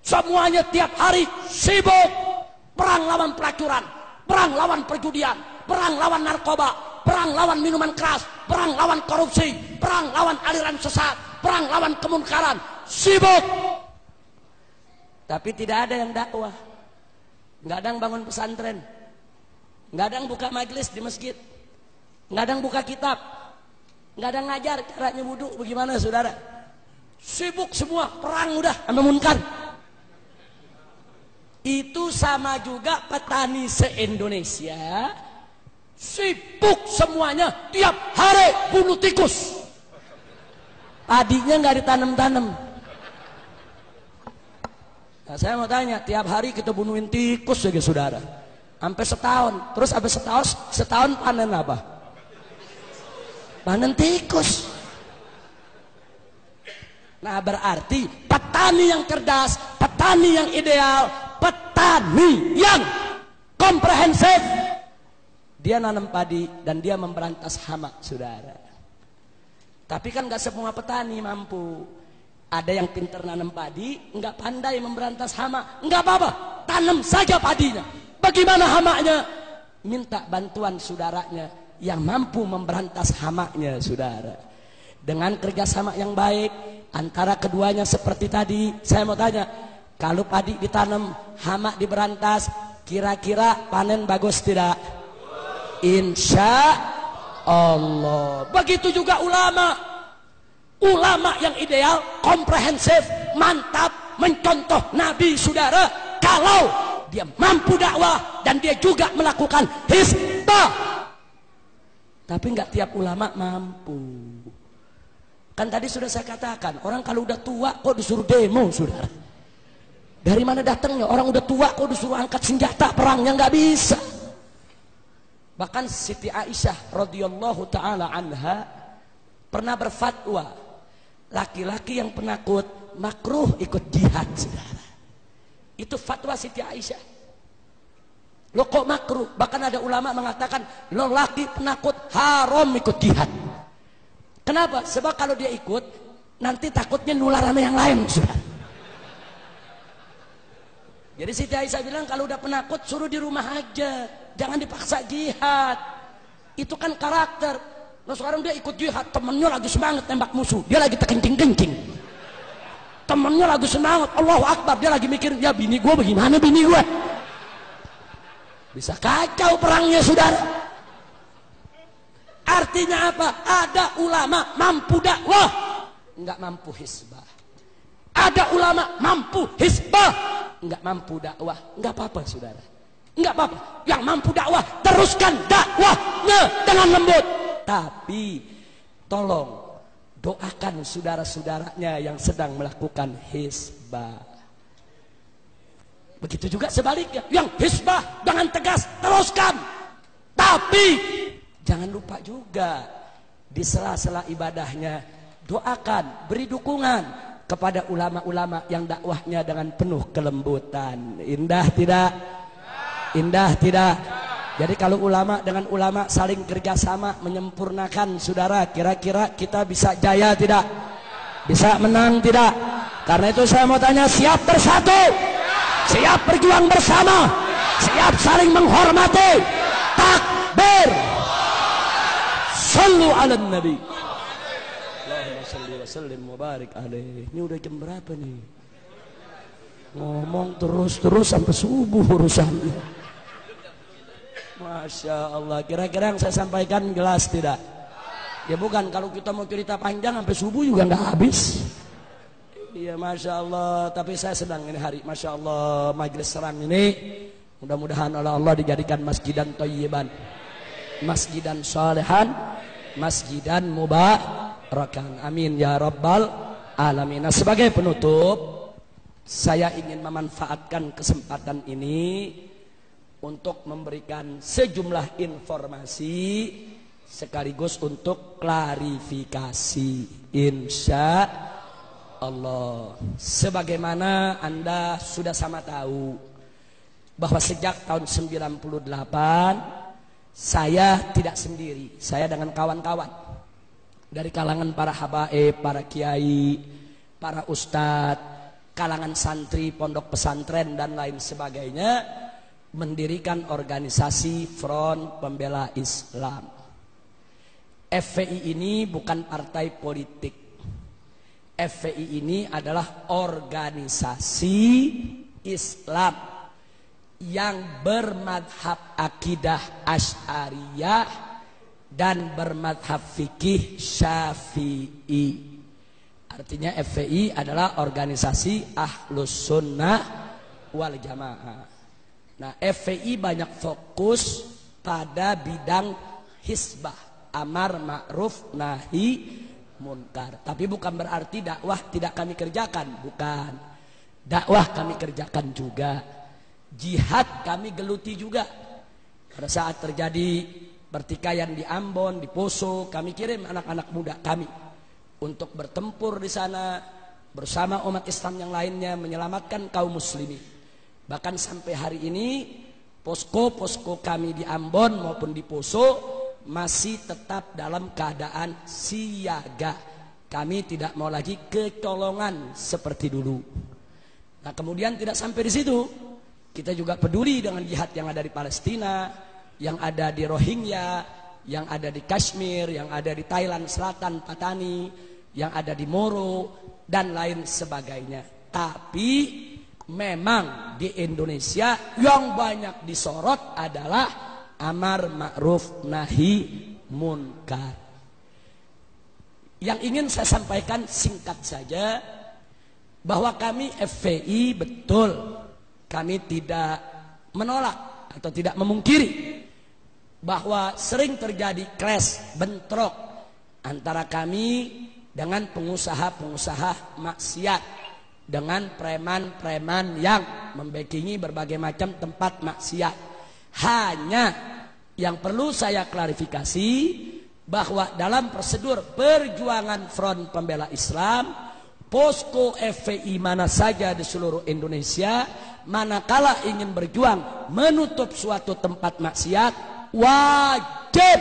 Semuanya tiap hari sibuk. Perang lawan pelacuran. Perang lawan perjudian. Perang lawan narkoba. Perang lawan minuman keras. Perang lawan korupsi. Perang lawan aliran sesat. Perang lawan kemunkaran. Sibuk. Tapi tidak ada yang dakwah. Nggak ada yang bangun pesantren. Nggak ada yang buka majelis di masjid. Nggak ada yang buka kitab. Nggak ada yang ngajar caranya wudhu bagaimana saudara. Sibuk semua, perang udah sama. Itu sama juga petani se-Indonesia. Sibuk semuanya tiap hari bunuh tikus. Padinya nggak ditanam-tanam. Nah, saya mau tanya, tiap hari kita bunuhin tikus saja saudara. Sampai setahun. Terus habis setahun, setahun panen apa? Panen tikus. Nah berarti petani yang cerdas, petani yang ideal, petani yang komprehensif. Dia nanam padi dan dia memberantas hama, saudara. Tapi kan gak semua petani mampu. Ada yang pintar nanam padi, nggak pandai memberantas hama, nggak apa-apa, tanam saja padinya. Bagaimana hamanya? Minta bantuan saudaranya yang mampu memberantas hamaknya saudara. Dengan kerjasama yang baik antara keduanya seperti tadi saya mau tanya kalau padi ditanam hamak diberantas kira-kira panen bagus tidak? Insya Allah. Begitu juga ulama. Ulama yang ideal komprehensif mantap mencontoh Nabi saudara. Kalau dia mampu dakwah dan dia juga melakukan hisbah tapi nggak tiap ulama mampu. Kan tadi sudah saya katakan, orang kalau udah tua kok disuruh demo, saudara. Dari mana datangnya? Orang udah tua kok disuruh angkat senjata perangnya nggak bisa. Bahkan Siti Aisyah radhiyallahu taala anha pernah berfatwa, laki-laki yang penakut makruh ikut jihad, saudara. Itu fatwa Siti Aisyah. Lo kok makruh? Bahkan ada ulama mengatakan lelaki penakut haram ikut jihad. Kenapa? Sebab kalau dia ikut nanti takutnya nular sama yang lain. Sudah. Jadi Siti Aisyah bilang kalau udah penakut suruh di rumah aja. Jangan dipaksa jihad. Itu kan karakter. Nah sekarang dia ikut jihad, temennya lagi semangat tembak musuh. Dia lagi terkencing-kencing. Temennya lagi semangat, Allahu Akbar. Dia lagi mikir, ya bini gue bagaimana bini gue. Bisa kacau perangnya saudara. Artinya apa? Ada ulama mampu dakwah, nggak mampu hisbah. Ada ulama mampu hisbah, nggak mampu dakwah, nggak apa-apa saudara. Nggak apa-apa. Yang mampu dakwah teruskan dakwahnya dengan lembut. Tapi tolong doakan saudara-saudaranya yang sedang melakukan hisbah. Begitu juga sebaliknya. Yang hisbah dengan tegas teruskan. Tapi jangan lupa juga di sela-sela ibadahnya doakan, beri dukungan kepada ulama-ulama yang dakwahnya dengan penuh kelembutan. Indah tidak? Indah tidak? Jadi kalau ulama dengan ulama saling kerjasama menyempurnakan saudara, kira-kira kita bisa jaya tidak? Bisa menang tidak? Karena itu saya mau tanya, siap bersatu? Siap berjuang bersama? Siap saling menghormati? Takbir! Sallu ala Nabi. Allahumma salli wa sallim mubarak alaih. Ini udah jam berapa nih? Ngomong terus-terus sampai subuh urusannya. Masya Allah. Kira-kira yang saya sampaikan jelas tidak? Ya bukan. Kalau kita mau cerita panjang sampai subuh juga nggak habis. Iya Masya Allah. Tapi saya sedang ini hari. Masya Allah. Majelis serang ini. Mudah-mudahan oleh Allah dijadikan masjidan toyiban. Masjidan solehan. Masjidan mubarakan. Amin. Ya Rabbal Alamin. Nah sebagai penutup. Saya ingin memanfaatkan kesempatan ini untuk memberikan sejumlah informasi sekaligus untuk klarifikasi insya Allah sebagaimana anda sudah sama tahu bahwa sejak tahun 98 saya tidak sendiri saya dengan kawan-kawan dari kalangan para habaib, para kiai, para ustadz kalangan santri, pondok pesantren dan lain sebagainya mendirikan organisasi Front Pembela Islam. FPI ini bukan partai politik. FPI ini adalah organisasi Islam yang bermadhab akidah Ash'ariyah dan bermadhab fikih Syafi'i. Artinya FPI adalah organisasi Ahlus Sunnah wal Jamaah. Nah, FPI banyak fokus pada bidang hisbah, amar ma'ruf nahi munkar. Tapi bukan berarti dakwah tidak kami kerjakan, bukan. Dakwah kami kerjakan juga. Jihad kami geluti juga. Pada saat terjadi pertikaian di Ambon, di Poso, kami kirim anak-anak muda kami untuk bertempur di sana bersama umat Islam yang lainnya menyelamatkan kaum muslimin. Bahkan sampai hari ini posko-posko kami di Ambon maupun di Poso masih tetap dalam keadaan siaga. Kami tidak mau lagi kecolongan seperti dulu. Nah kemudian tidak sampai di situ. Kita juga peduli dengan jihad yang ada di Palestina, yang ada di Rohingya, yang ada di Kashmir, yang ada di Thailand Selatan, Patani, yang ada di Moro, dan lain sebagainya. Tapi memang di Indonesia yang banyak disorot adalah amar ma'ruf nahi munkar. Yang ingin saya sampaikan singkat saja bahwa kami FPI betul kami tidak menolak atau tidak memungkiri bahwa sering terjadi clash bentrok antara kami dengan pengusaha-pengusaha maksiat dengan preman-preman yang membekingi berbagai macam tempat maksiat. Hanya yang perlu saya klarifikasi bahwa dalam prosedur perjuangan Front Pembela Islam, posko FPI mana saja di seluruh Indonesia, manakala ingin berjuang menutup suatu tempat maksiat, wajib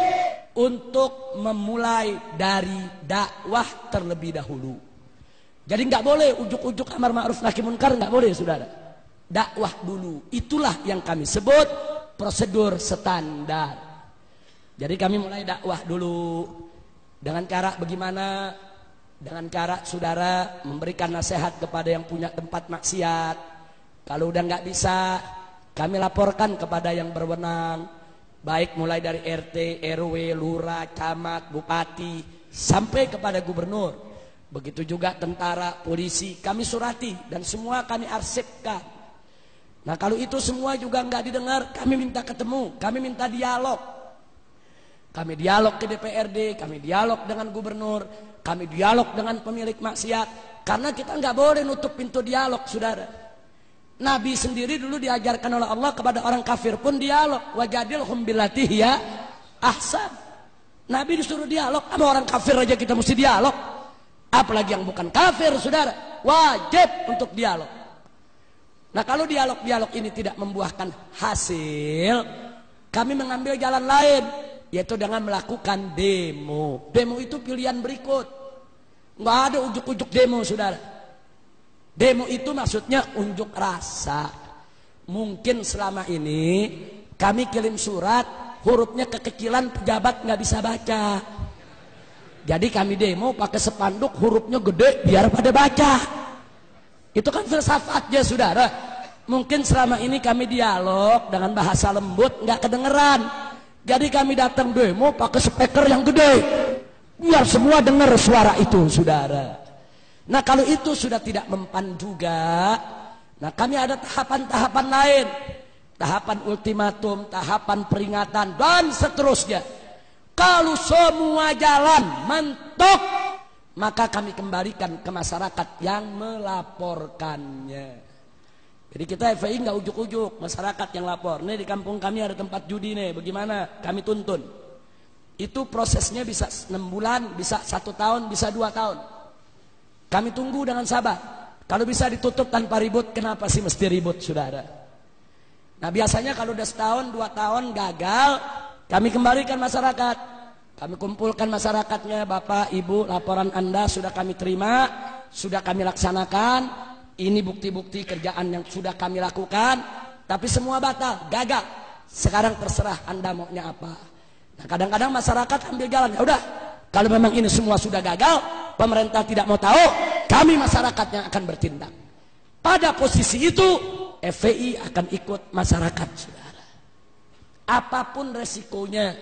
untuk memulai dari dakwah terlebih dahulu. Jadi nggak boleh ujuk-ujuk amar ma'ruf nahi munkar nggak boleh saudara. Dakwah dulu. Itulah yang kami sebut prosedur standar. Jadi kami mulai dakwah dulu dengan cara bagaimana? Dengan cara saudara memberikan nasihat kepada yang punya tempat maksiat. Kalau udah nggak bisa, Kami laporkan kepada yang berwenang, baik mulai dari RT, RW, lurah, camat, bupati, sampai kepada gubernur. Begitu juga tentara, polisi, kami surati dan semua kami arsipkan. Nah kalau itu semua juga nggak didengar, kami minta ketemu, kami minta dialog. Kami dialog ke DPRD, kami dialog dengan gubernur, kami dialog dengan pemilik maksiat. Karena kita nggak boleh nutup pintu dialog, saudara. Nabi sendiri dulu diajarkan oleh Allah kepada orang kafir pun dialog. Wajadil humbilatih ya ahsan. Nabi disuruh dialog sama orang kafir aja kita mesti dialog. Apalagi yang bukan kafir, saudara. Wajib untuk dialog. Nah kalau dialog-dialog ini tidak membuahkan hasil, kami mengambil jalan lain, yaitu dengan melakukan demo. Demo itu pilihan berikut. Nggak ada ujuk-ujuk demo, saudara. Demo itu maksudnya unjuk rasa. Mungkin selama ini kami kirim surat, hurufnya kekecilan pejabat nggak bisa baca. Jadi kami demo pakai sepanduk hurufnya gede biar pada baca. Itu kan filsafatnya saudara. Mungkin selama ini kami dialog dengan bahasa lembut nggak kedengeran. Jadi kami datang demo pakai speaker yang gede. Biar semua dengar suara itu saudara. Nah kalau itu sudah tidak mempan juga, nah kami ada tahapan-tahapan lain. Tahapan ultimatum, tahapan peringatan, dan seterusnya. Kalau semua jalan mentok, maka kami kembalikan ke masyarakat yang melaporkannya. Jadi kita FPI nggak ujuk-ujuk masyarakat yang lapor. Nih di kampung kami ada tempat judi nih, bagaimana? Kami tuntun. Itu prosesnya bisa 6 bulan, bisa satu tahun, bisa dua tahun. Kami tunggu dengan sabar. Kalau bisa ditutup tanpa ribut, kenapa sih mesti ribut, saudara? Nah biasanya kalau udah setahun, dua tahun gagal, kami kembalikan masyarakat. Kami kumpulkan masyarakatnya, Bapak, Ibu, laporan Anda sudah kami terima, sudah kami laksanakan. Ini bukti-bukti kerjaan yang sudah kami lakukan, tapi semua batal, gagal. Sekarang terserah Anda maunya apa. Nah kadang-kadang masyarakat ambil jalan, ya udah. Kalau memang ini semua sudah gagal, pemerintah tidak mau tahu, kami masyarakat yang akan bertindak. Pada posisi itu, FPI akan ikut masyarakat, saudara. Apa pun resikonya,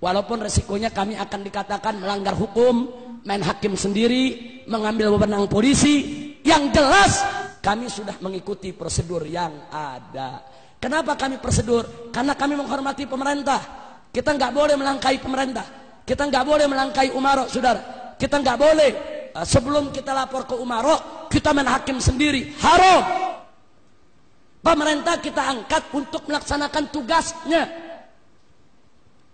walaupun resikonya kami akan dikatakan melanggar hukum, main hakim sendiri, mengambil wewenang polisi, yang jelas kami sudah mengikuti prosedur yang ada. Kenapa kami prosedur? Karena kami menghormati pemerintah. Kita nggak boleh melangkai pemerintah. Kita nggak boleh melangkai umarok, saudara. Kita nggak boleh eh, sebelum kita lapor ke Umaro, kita main hakim sendiri. Haram. Pemerintah kita angkat untuk melaksanakan tugasnya.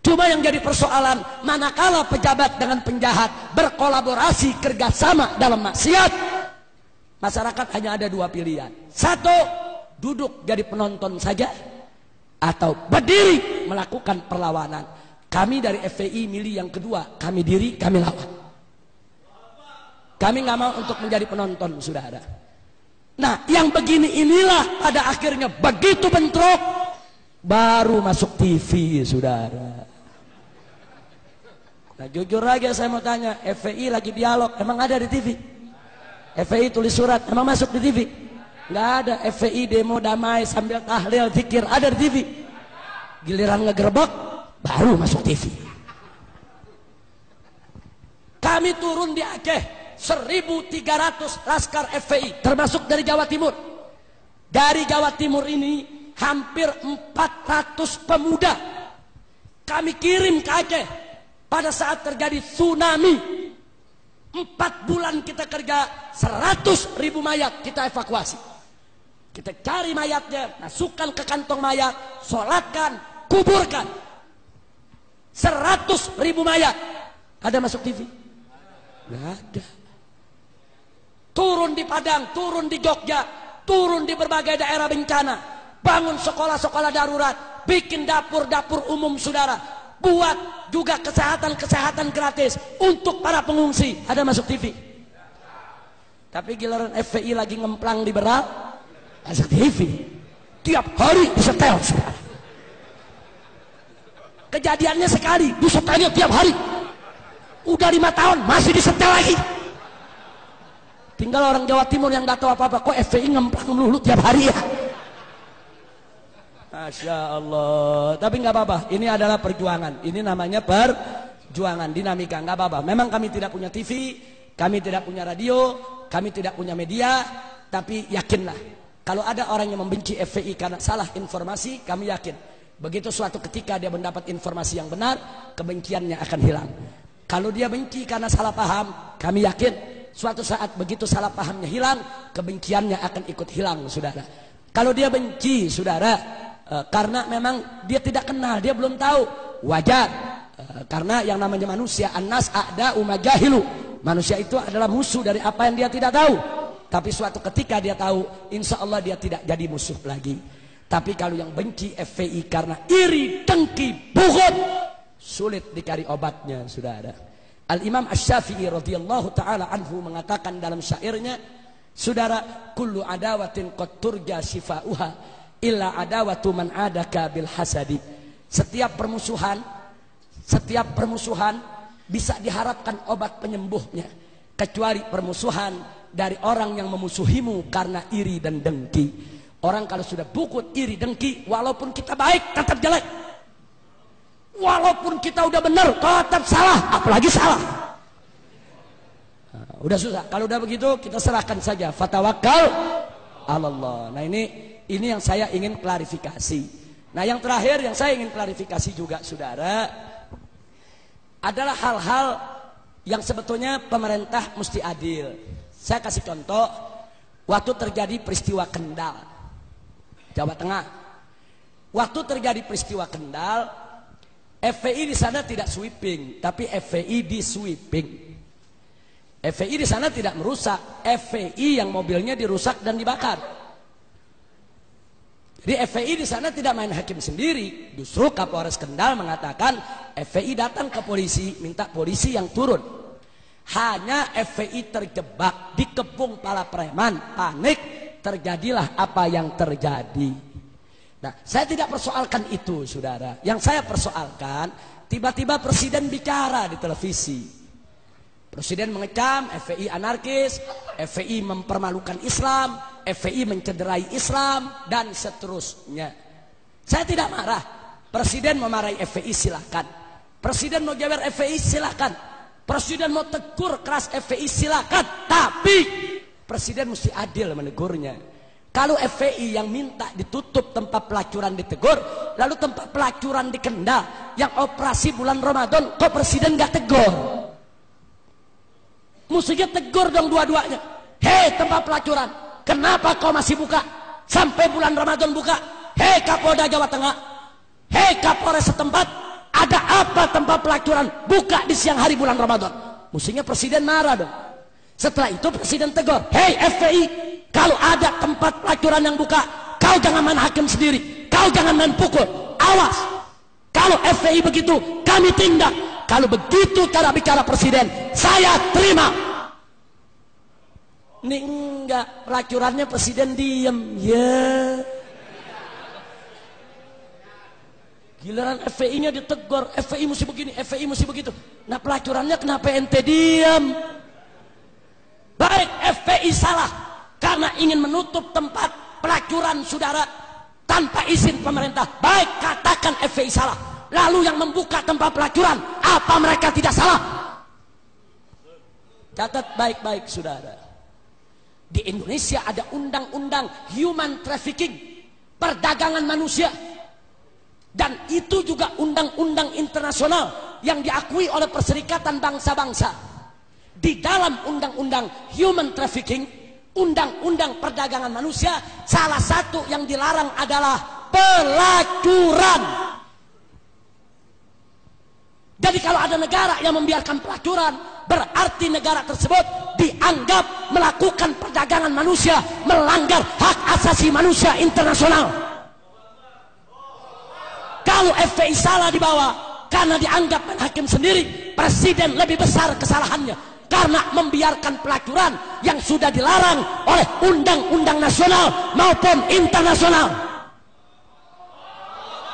Cuma yang jadi persoalan, manakala pejabat dengan penjahat berkolaborasi kerjasama dalam maksiat, masyarakat hanya ada dua pilihan. Satu, duduk jadi penonton saja, atau berdiri melakukan perlawanan. Kami dari FPI milih yang kedua, kami diri, kami lawan. Kami nggak mau untuk menjadi penonton, saudara. Nah, yang begini inilah pada akhirnya begitu bentrok baru masuk TV, saudara. Nah, jujur aja saya mau tanya, FPI lagi dialog, emang ada di TV? FPI tulis surat, emang masuk di TV? Nggak ada. FPI demo damai sambil tahlil fikir ada di TV. Giliran ngegerbek baru masuk TV. Kami turun di Aceh 1.300 laskar FPI termasuk dari Jawa Timur. Dari Jawa Timur ini hampir 400 pemuda kami kirim ke Aceh pada saat terjadi tsunami. Empat bulan kita kerja 100 ribu mayat kita evakuasi. Kita cari mayatnya, masukkan ke kantong mayat, sholatkan, kuburkan. 100 ribu mayat. Ada masuk TV? Gak ada turun di Padang, turun di Jogja, turun di berbagai daerah bencana, bangun sekolah-sekolah darurat, bikin dapur-dapur umum saudara, buat juga kesehatan-kesehatan gratis untuk para pengungsi. Ada masuk TV. Tapi giliran FPI lagi ngemplang liberal, masuk TV. Tiap hari disetel. Kejadiannya sekali, disetelnya tiap hari. Udah lima tahun, masih disetel lagi. Tinggal orang Jawa Timur yang nggak tahu apa-apa. Kok FPI ngemplang melulu tiap hari ya? Masya Allah. Tapi nggak apa-apa. Ini adalah perjuangan. Ini namanya perjuangan, dinamika. Nggak apa-apa. Memang kami tidak punya TV, kami tidak punya radio, kami tidak punya media. Tapi yakinlah, kalau ada orang yang membenci FPI karena salah informasi, kami yakin. Begitu suatu ketika dia mendapat informasi yang benar, kebenciannya akan hilang. Kalau dia benci karena salah paham, kami yakin suatu saat begitu salah pahamnya hilang, kebenciannya akan ikut hilang, saudara. Kalau dia benci, saudara, e, karena memang dia tidak kenal, dia belum tahu, wajar. E, karena yang namanya manusia, anas ada umajahilu. Manusia itu adalah musuh dari apa yang dia tidak tahu. Tapi suatu ketika dia tahu, insya Allah dia tidak jadi musuh lagi. Tapi kalau yang benci FPI karena iri, dengki, buhut, sulit dicari obatnya, sudah ada. Al Imam Asy-Syafi'i radhiyallahu taala anhu mengatakan dalam syairnya, saudara, kullu adawatin qad turja shifauha illa adawatu man adaka bil hasadi. Setiap permusuhan, setiap permusuhan bisa diharapkan obat penyembuhnya kecuali permusuhan dari orang yang memusuhimu karena iri dan dengki. Orang kalau sudah bukut iri dengki, walaupun kita baik tetap jelek. Walaupun kita udah benar tetap salah, apalagi salah. Nah, udah susah. Kalau udah begitu kita serahkan saja. Fatawakal Allah. Nah ini ini yang saya ingin klarifikasi. Nah yang terakhir yang saya ingin klarifikasi juga saudara adalah hal-hal yang sebetulnya pemerintah mesti adil. Saya kasih contoh, waktu terjadi peristiwa Kendal, Jawa Tengah. Waktu terjadi peristiwa Kendal, FPI di sana tidak sweeping, tapi FPI di sweeping. FPI di sana tidak merusak, FPI yang mobilnya dirusak dan dibakar. Jadi FPI di sana tidak main hakim sendiri, justru Kapolres Kendal mengatakan FPI datang ke polisi, minta polisi yang turun. Hanya FPI terjebak, dikepung para preman, panik, terjadilah apa yang terjadi. Nah, saya tidak persoalkan itu, saudara. Yang saya persoalkan, tiba-tiba presiden bicara di televisi. Presiden mengecam FPI anarkis, FPI mempermalukan Islam, FPI mencederai Islam, dan seterusnya. Saya tidak marah. Presiden memarahi FPI silakan. Presiden mau jabar FPI silakan. Presiden mau tegur keras FPI silakan, tapi presiden mesti adil menegurnya. Kalau FPI yang minta ditutup tempat pelacuran ditegur, lalu tempat pelacuran di Kendal yang operasi bulan Ramadan, kok presiden nggak tegur? Mestinya tegur dong dua-duanya. Hei tempat pelacuran, kenapa kau masih buka? Sampai bulan Ramadan buka. Hei Kapolda Jawa Tengah, hei Kapolres setempat, ada apa tempat pelacuran buka di siang hari bulan Ramadan? Mestinya presiden marah dong. Setelah itu presiden tegur, hei FPI, kalau ada tempat pelacuran yang buka, kau jangan main hakim sendiri, kau jangan main pukul, awas. Kalau FPI begitu, kami tindak. Kalau begitu cara bicara presiden, saya terima. Ini enggak, pelacurannya presiden diem, ya. Giliran FPI-nya ditegur, FPI mesti begini, FPI mesti begitu. Nah pelacurannya kenapa ente diam? Baik FPI salah karena ingin menutup tempat pelacuran saudara tanpa izin pemerintah. Baik katakan FPI salah. Lalu yang membuka tempat pelacuran, apa mereka tidak salah? Catat baik-baik saudara. Di Indonesia ada undang-undang human trafficking, perdagangan manusia dan itu juga undang-undang internasional yang diakui oleh Perserikatan Bangsa-Bangsa. Di dalam undang-undang human trafficking, undang-undang perdagangan manusia, salah satu yang dilarang adalah pelacuran. Jadi kalau ada negara yang membiarkan pelacuran, berarti negara tersebut dianggap melakukan perdagangan manusia, melanggar hak asasi manusia internasional. Kalau FPI salah dibawa karena dianggap hakim sendiri, presiden lebih besar kesalahannya karena membiarkan pelacuran yang sudah dilarang oleh undang-undang nasional maupun internasional.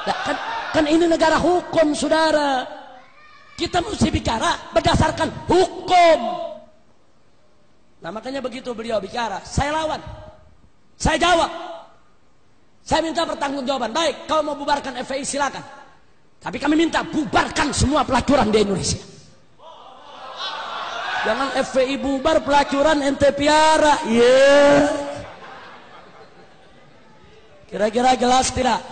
Nah, kan, kan ini negara hukum, saudara. Kita mesti bicara berdasarkan hukum. Nah makanya begitu beliau bicara, saya lawan, saya jawab. Saya minta pertanggungjawaban. Baik, kau mau bubarkan FPI silakan. Tapi kami minta bubarkan semua pelacuran di Indonesia. Jangan FPI bubar pelacuran ente piara. Yeah. Kira-kira jelas tidak?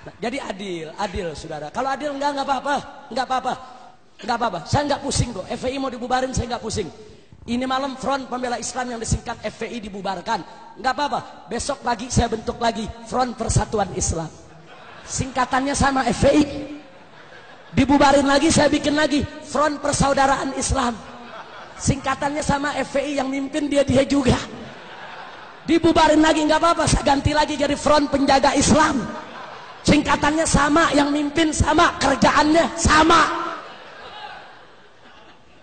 Nah, jadi adil, adil saudara. Kalau adil enggak enggak apa-apa, enggak apa-apa. Enggak apa-apa. Saya enggak pusing kok. FPI mau dibubarin saya enggak pusing. Ini malam Front Pembela Islam yang disingkat FPI dibubarkan. Enggak apa-apa. Besok pagi saya bentuk lagi Front Persatuan Islam. Singkatannya sama FPI. Dibubarin lagi saya bikin lagi Front Persaudaraan Islam. Singkatannya sama FPI yang mimpin dia dia juga. Dibubarin lagi nggak apa-apa, saya ganti lagi jadi Front Penjaga Islam. Singkatannya sama, yang mimpin sama, kerjaannya sama.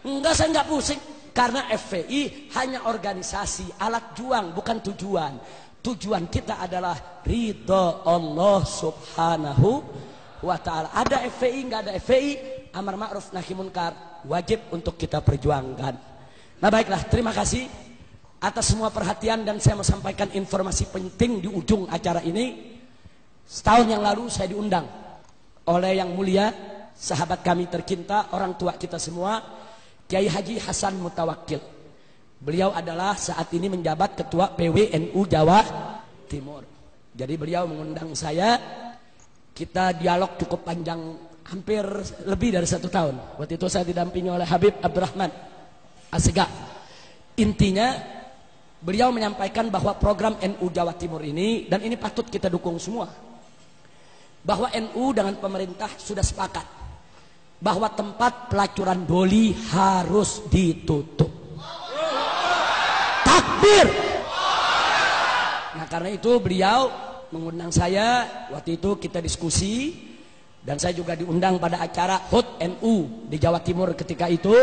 Enggak saya nggak pusing. Karena FPI hanya organisasi, alat juang, bukan tujuan. Tujuan kita adalah ridho Allah subhanahu wa ta'ala. Ada FPI, nggak ada FPI, amar ma'ruf nahi munkar, wajib untuk kita perjuangkan. Nah baiklah, terima kasih atas semua perhatian dan saya mau sampaikan informasi penting di ujung acara ini. Setahun yang lalu saya diundang oleh yang mulia, sahabat kami tercinta, orang tua kita semua, Kiai Haji Hasan Mutawakil. Beliau adalah saat ini menjabat ketua PWNU Jawa Timur. Jadi beliau mengundang saya. Kita dialog cukup panjang, hampir lebih dari satu tahun. Waktu itu saya didampingi oleh Habib Abdurrahman Asega. Intinya beliau menyampaikan bahwa program NU Jawa Timur ini dan ini patut kita dukung semua. Bahwa NU dengan pemerintah sudah sepakat bahwa tempat pelacuran doli harus ditutup. Takbir. Nah karena itu beliau mengundang saya waktu itu kita diskusi dan saya juga diundang pada acara HUT NU di Jawa Timur ketika itu.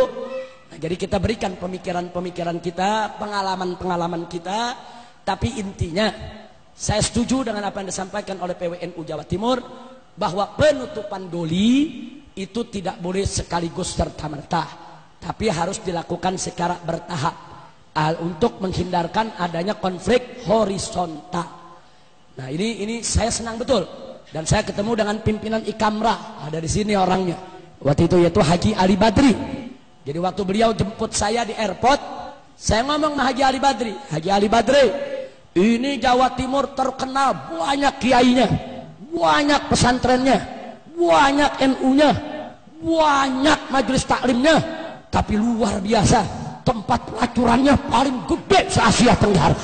Nah, jadi kita berikan pemikiran-pemikiran kita, pengalaman-pengalaman kita, tapi intinya saya setuju dengan apa yang disampaikan oleh PWNU Jawa Timur bahwa penutupan doli itu tidak boleh sekaligus serta-merta, tapi harus dilakukan secara bertahap untuk menghindarkan adanya konflik horizontal. Nah ini ini saya senang betul dan saya ketemu dengan pimpinan Ikamra ada di sini orangnya. Waktu itu yaitu Haji Ali Badri. Jadi waktu beliau jemput saya di airport, saya ngomong sama Haji Ali Badri, Haji Ali Badri, ini Jawa Timur terkenal banyak kiainya, banyak pesantrennya, banyak NU-nya, banyak majelis taklimnya, tapi luar biasa tempat pelacurannya paling gede se Asia Tenggara.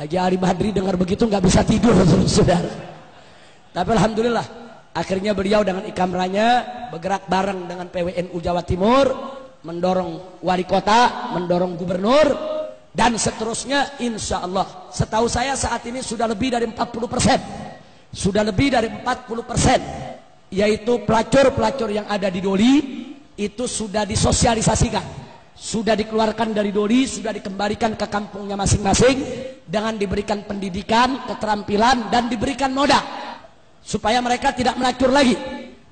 Haji Ali Badri dengar begitu nggak bisa tidur *laughs* saudara. Tapi alhamdulillah akhirnya beliau dengan ikamranya bergerak bareng dengan PWNU Jawa Timur mendorong wali kota, mendorong gubernur dan seterusnya insya Allah setahu saya saat ini sudah lebih dari 40 persen. Sudah lebih dari 40 persen. Yaitu pelacur-pelacur yang ada di Doli itu sudah disosialisasikan. Sudah dikeluarkan dari Doli sudah dikembalikan ke kampungnya masing-masing dengan diberikan pendidikan keterampilan dan diberikan modal. Supaya mereka tidak melacur lagi.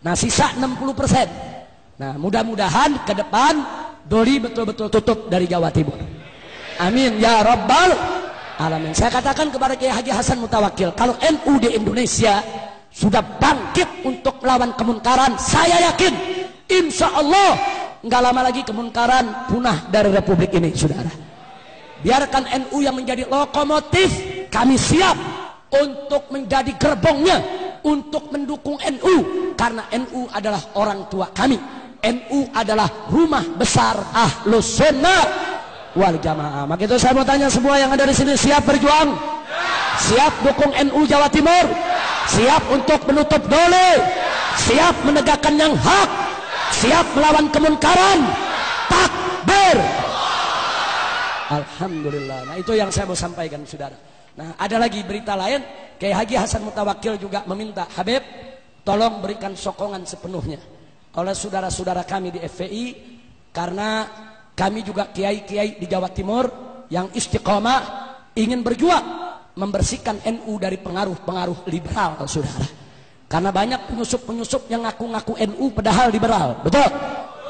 Nah sisa 60% nah mudah-mudahan ke depan Doli betul-betul tutup dari Jawa Timur amin. Ya rabbal alamin. Saya katakan kepada Kiai Haji Hasan Mutawakil kalau NU di Indonesia sudah bangkit untuk melawan kemunkaran saya yakin insya Allah nggak lama lagi kemunkaran punah dari republik ini saudara. Biarkan NU yang menjadi lokomotif kami siap untuk menjadi gerbongnya untuk mendukung NU karena NU adalah orang tua kami. NU adalah rumah besar ahlus sunnah wal jamaah. Maka itu saya mau tanya semua yang ada di sini siap berjuang? Siap dukung NU Jawa Timur? Siap untuk menutup dole? Siap menegakkan yang hak? Siap melawan kemunkaran? Takbir! Alhamdulillah. Nah itu yang saya mau sampaikan saudara. Nah ada lagi berita lain? Kiai Haji Hasan Mutawakil juga meminta Habib tolong berikan sokongan sepenuhnya oleh saudara-saudara kami di FPI karena kami juga kiai-kiai di Jawa Timur yang istiqomah ingin berjuang membersihkan NU dari pengaruh-pengaruh liberal saudara karena banyak penyusup-penyusup yang ngaku-ngaku NU padahal liberal betul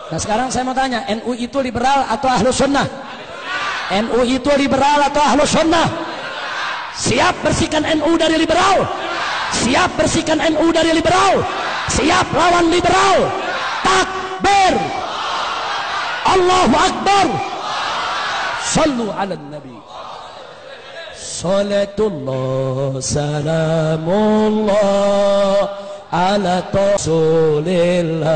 nah sekarang saya mau tanya NU itu liberal atau ahlu sunnah NU itu liberal atau ahlu sunnah Siap bersihkan NU dari liberal. Siap bersihkan NU dari liberal. Siap lawan liberal. Takbir. Allahu Akbar. Sallu ala Nabi. Salatullah salamullah ala Rasulillah.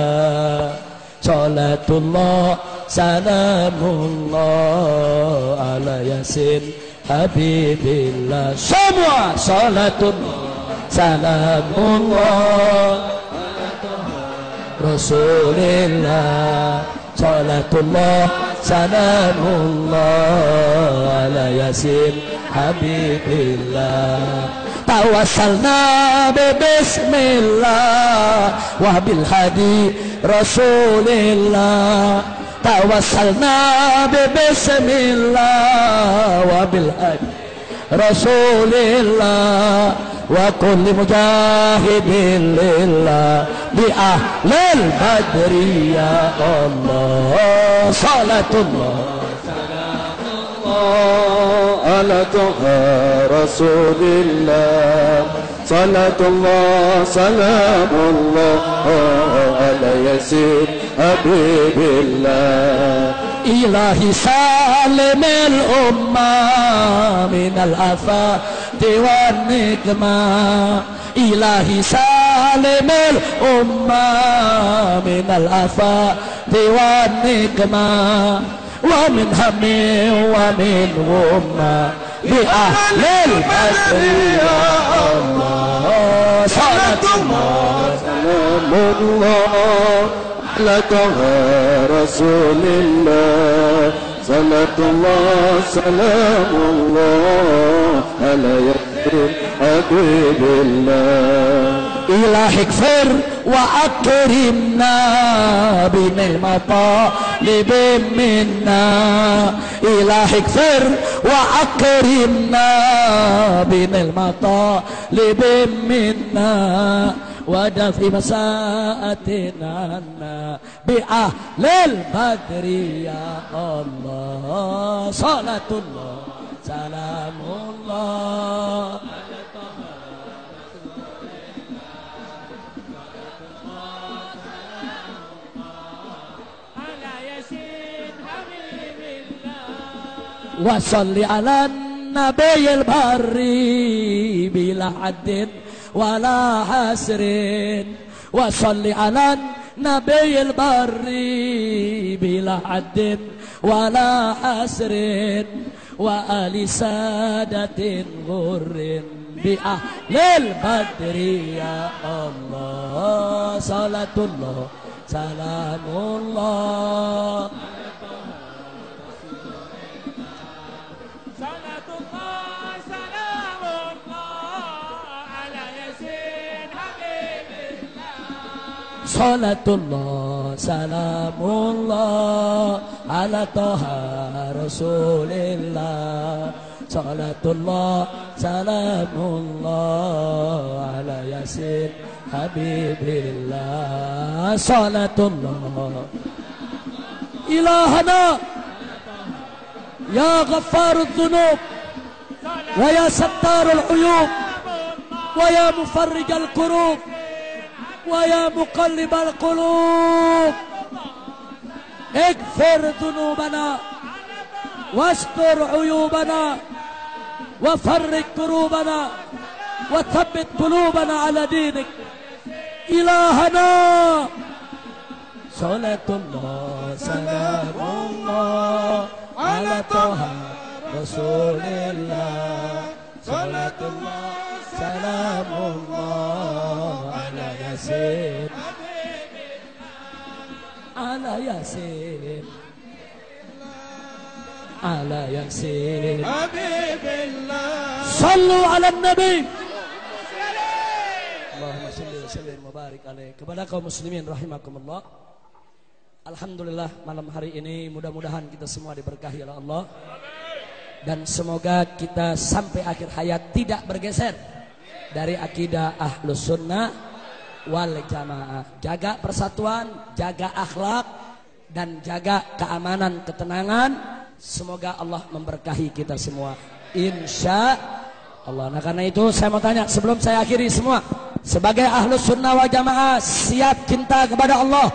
Salatullah salamullah ala Yasin Habibillah. Semua salatullah salamullah Rasulillah صلاة الله سلام الله على ياسين حبيب الله. توسلنا ببسم الله وبالهدي رسول الله. توسلنا ببسم الله وبالهدي Hadi Rasulillah وكل مجاهد لله بأهل البدر يا الله. صلاة الله. على طه رسول الله. صلاة الله سلام الله على يسير حبيب الله. إلهي سالم الأمة من الآفات والنقمة إلهي سالم الأمة من الآفات والنقمة ومن هم ومن غمة بأهل البدر يا الله صلاة الله طه رسول الله. صلاة الله سلام الله على يسر حبيب الله. إلهي اغفر وأكرمنا بنعمة منا. إلهي اغفر وأكرمنا بنعمة منا. ودفع مساءة عنا بأهل البدر يا الله. صلاة الله سلام الله. وصل على النبي البري بلا حد ولا حسر وصل على النبي البري بلا حد ولا حسر وآل سادة غر بأهل البدر يا الله. صلاة الله سلام الله. صلاة الله سلام الله على طه رسول الله. صلاة الله سلام الله على ياسين حبيب الله. صلاة الله. إلهنا يا غفار الذنوب ويا ستار العيوب ويا مفرج الكروب ويا مقلب القلوب. اغفر ذنوبنا واستر عيوبنا وفرج كروبنا وثبت قلوبنا على دينك. إلهنا. صلاة الله سلام الله على طه رسول الله. صلاة الله سلام الله ياسين على ياسين على ياسين حبيب الله صلوا على النبي Allahumma salli wa sallim wa barik alaih kepada kaum muslimin rahimakumullah Alhamdulillah malam hari ini mudah-mudahan kita semua diberkahi oleh Allah dan semoga kita sampai akhir hayat tidak bergeser dari akidah ahlus sunnah wal jamaah jaga persatuan jaga akhlak dan jaga keamanan ketenangan semoga Allah memberkahi kita semua insya Allah. Nah karena itu saya mau tanya sebelum saya akhiri semua. Sebagai ahlus sunnah wal jamaah siap cinta kepada Allah.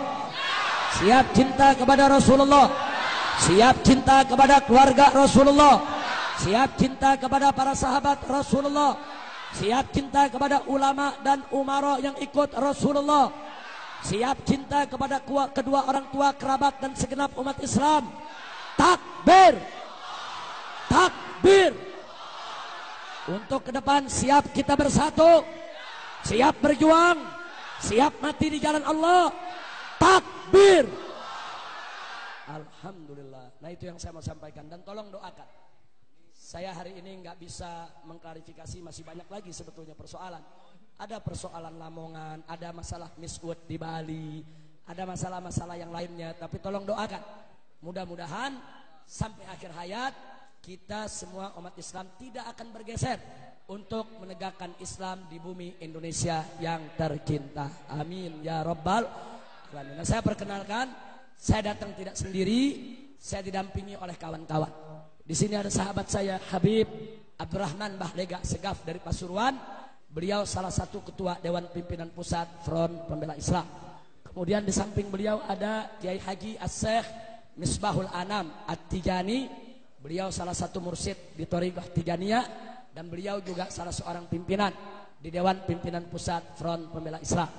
Siap cinta kepada Rasulullah. Siap cinta kepada keluarga Rasulullah. Siap cinta kepada para sahabat Rasulullah. Siap cinta kepada ulama dan umara yang ikut Rasulullah. Siap cinta kepada kedua orang tua, kerabat dan segenap umat Islam. Takbir. Takbir. Untuk ke depan siap kita bersatu. Siap berjuang. Siap mati di jalan Allah. Takbir. Alhamdulillah. Nah itu yang saya mau sampaikan. Dan tolong doakan. Saya hari ini nggak bisa mengklarifikasi masih banyak lagi sebetulnya persoalan. Ada persoalan Lamongan, ada masalah miswood di Bali, ada masalah-masalah yang lainnya. Tapi tolong doakan. Mudah-mudahan sampai akhir hayat kita semua umat Islam tidak akan bergeser untuk menegakkan Islam di bumi Indonesia yang tercinta. Amin ya rabbal alamin. Nah, saya perkenalkan, saya datang tidak sendiri, saya didampingi oleh kawan-kawan. Di sini ada sahabat saya Habib Abdurrahman Bahlega Segaf dari Pasuruan. Beliau salah satu ketua Dewan Pimpinan Pusat Front Pembela Islam. Kemudian di samping beliau ada Kiai Haji As-Syekh Misbahul Anam At-Tijani Beliau salah satu mursid di Torikoh Tiganiyah dan beliau juga salah seorang pimpinan di Dewan Pimpinan Pusat Front Pembela Islam.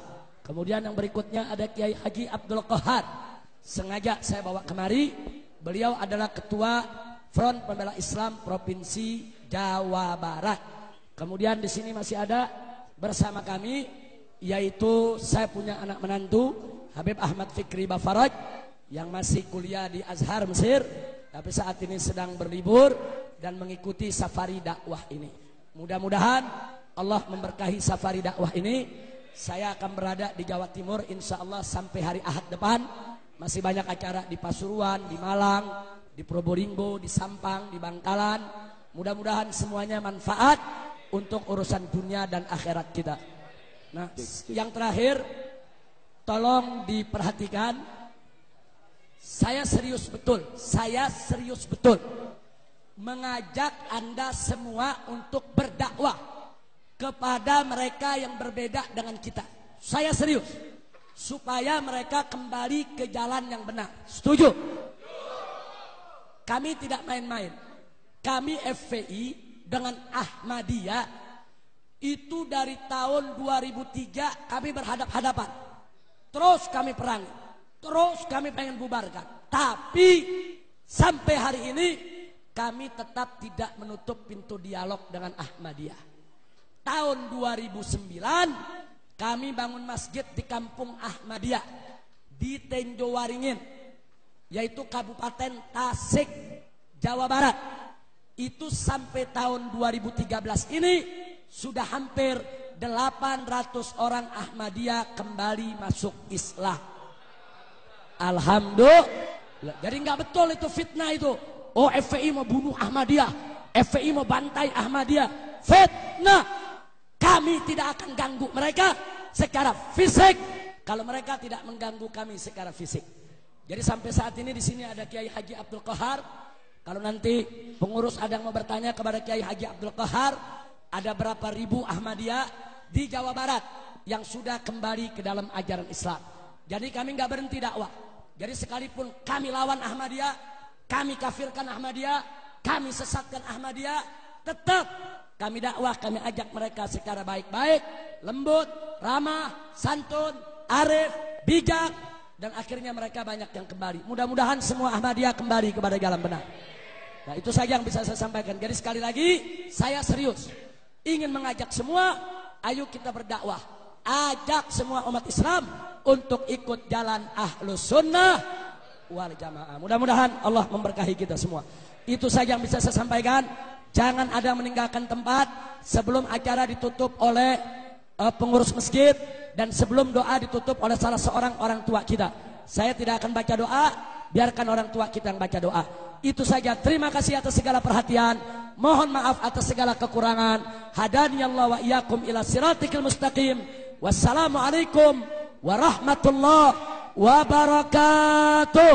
Kemudian yang berikutnya ada Kiai Haji Abdul Qahar. Sengaja saya bawa kemari. Beliau adalah ketua Front Pembela Islam Provinsi Jawa Barat. Kemudian di sini masih ada bersama kami yaitu saya punya anak menantu Habib Ahmad Fikri Bafaraj yang masih kuliah di Azhar Mesir tapi saat ini sedang berlibur dan mengikuti safari dakwah ini. Mudah-mudahan Allah memberkahi safari dakwah ini. Saya akan berada di Jawa Timur insya Allah sampai hari Ahad depan. Masih banyak acara di Pasuruan, di Malang, di Probolinggo, di Sampang, di Bangkalan. Mudah-mudahan semuanya manfaat untuk urusan dunia dan akhirat kita. Nah, yang terakhir, tolong diperhatikan saya serius betul, saya serius betul mengajak Anda semua untuk berdakwah kepada mereka yang berbeda dengan kita. Saya serius supaya mereka kembali ke jalan yang benar. Setuju? Kami tidak main-main. Kami FPI dengan Ahmadiyah itu dari tahun 2003 kami berhadap-hadapan. Terus kami perangi. Terus kami pengen bubarkan. Tapi sampai hari ini kami tetap tidak menutup pintu dialog dengan Ahmadiyah. Tahun 2009 kami bangun masjid di kampung Ahmadiyah di Tenjo Waringin yaitu Kabupaten Tasik, Jawa Barat. Itu sampai tahun 2013 ini sudah hampir 800 orang Ahmadiyah kembali masuk Islam. Alhamdulillah. Jadi nggak betul itu fitnah itu. Oh FPI mau bunuh Ahmadiyah. FPI mau bantai Ahmadiyah. Fitnah. Kami tidak akan ganggu mereka secara fisik. Kalau mereka tidak mengganggu kami secara fisik. Jadi sampai saat ini di sini ada Kiai Haji Abdul Qahar. Kalau nanti pengurus ada yang mau bertanya kepada Kiai Haji Abdul Qahar, ada berapa ribu Ahmadiyah di Jawa Barat yang sudah kembali ke dalam ajaran Islam. Jadi kami nggak berhenti dakwah. Jadi sekalipun kami lawan Ahmadiyah, kami kafirkan Ahmadiyah, kami sesatkan Ahmadiyah, tetap kami dakwah, kami ajak mereka secara baik-baik, lembut, ramah, santun, arif, bijak, dan akhirnya mereka banyak yang kembali. Mudah-mudahan semua Ahmadiyah kembali kepada jalan benar. Nah itu saja yang bisa saya sampaikan. Jadi sekali lagi, saya serius. Ingin mengajak semua, ayo kita berdakwah. Ajak semua umat Islam untuk ikut jalan ahlus sunnah wal jamaah. Mudah-mudahan Allah memberkahi kita semua. Itu saja yang bisa saya sampaikan. Jangan ada meninggalkan tempat sebelum acara ditutup oleh uh, pengurus masjid dan sebelum doa ditutup oleh salah seorang orang tua kita. Saya tidak akan baca doa, biarkan orang tua kita yang baca doa. Itu saja. Terima kasih atas segala perhatian. Mohon maaf atas segala kekurangan. Hadani Allah wa iyyakum ila siratikal mustaqim. Wassalamualaikum warahmatullahi wabarakatuh.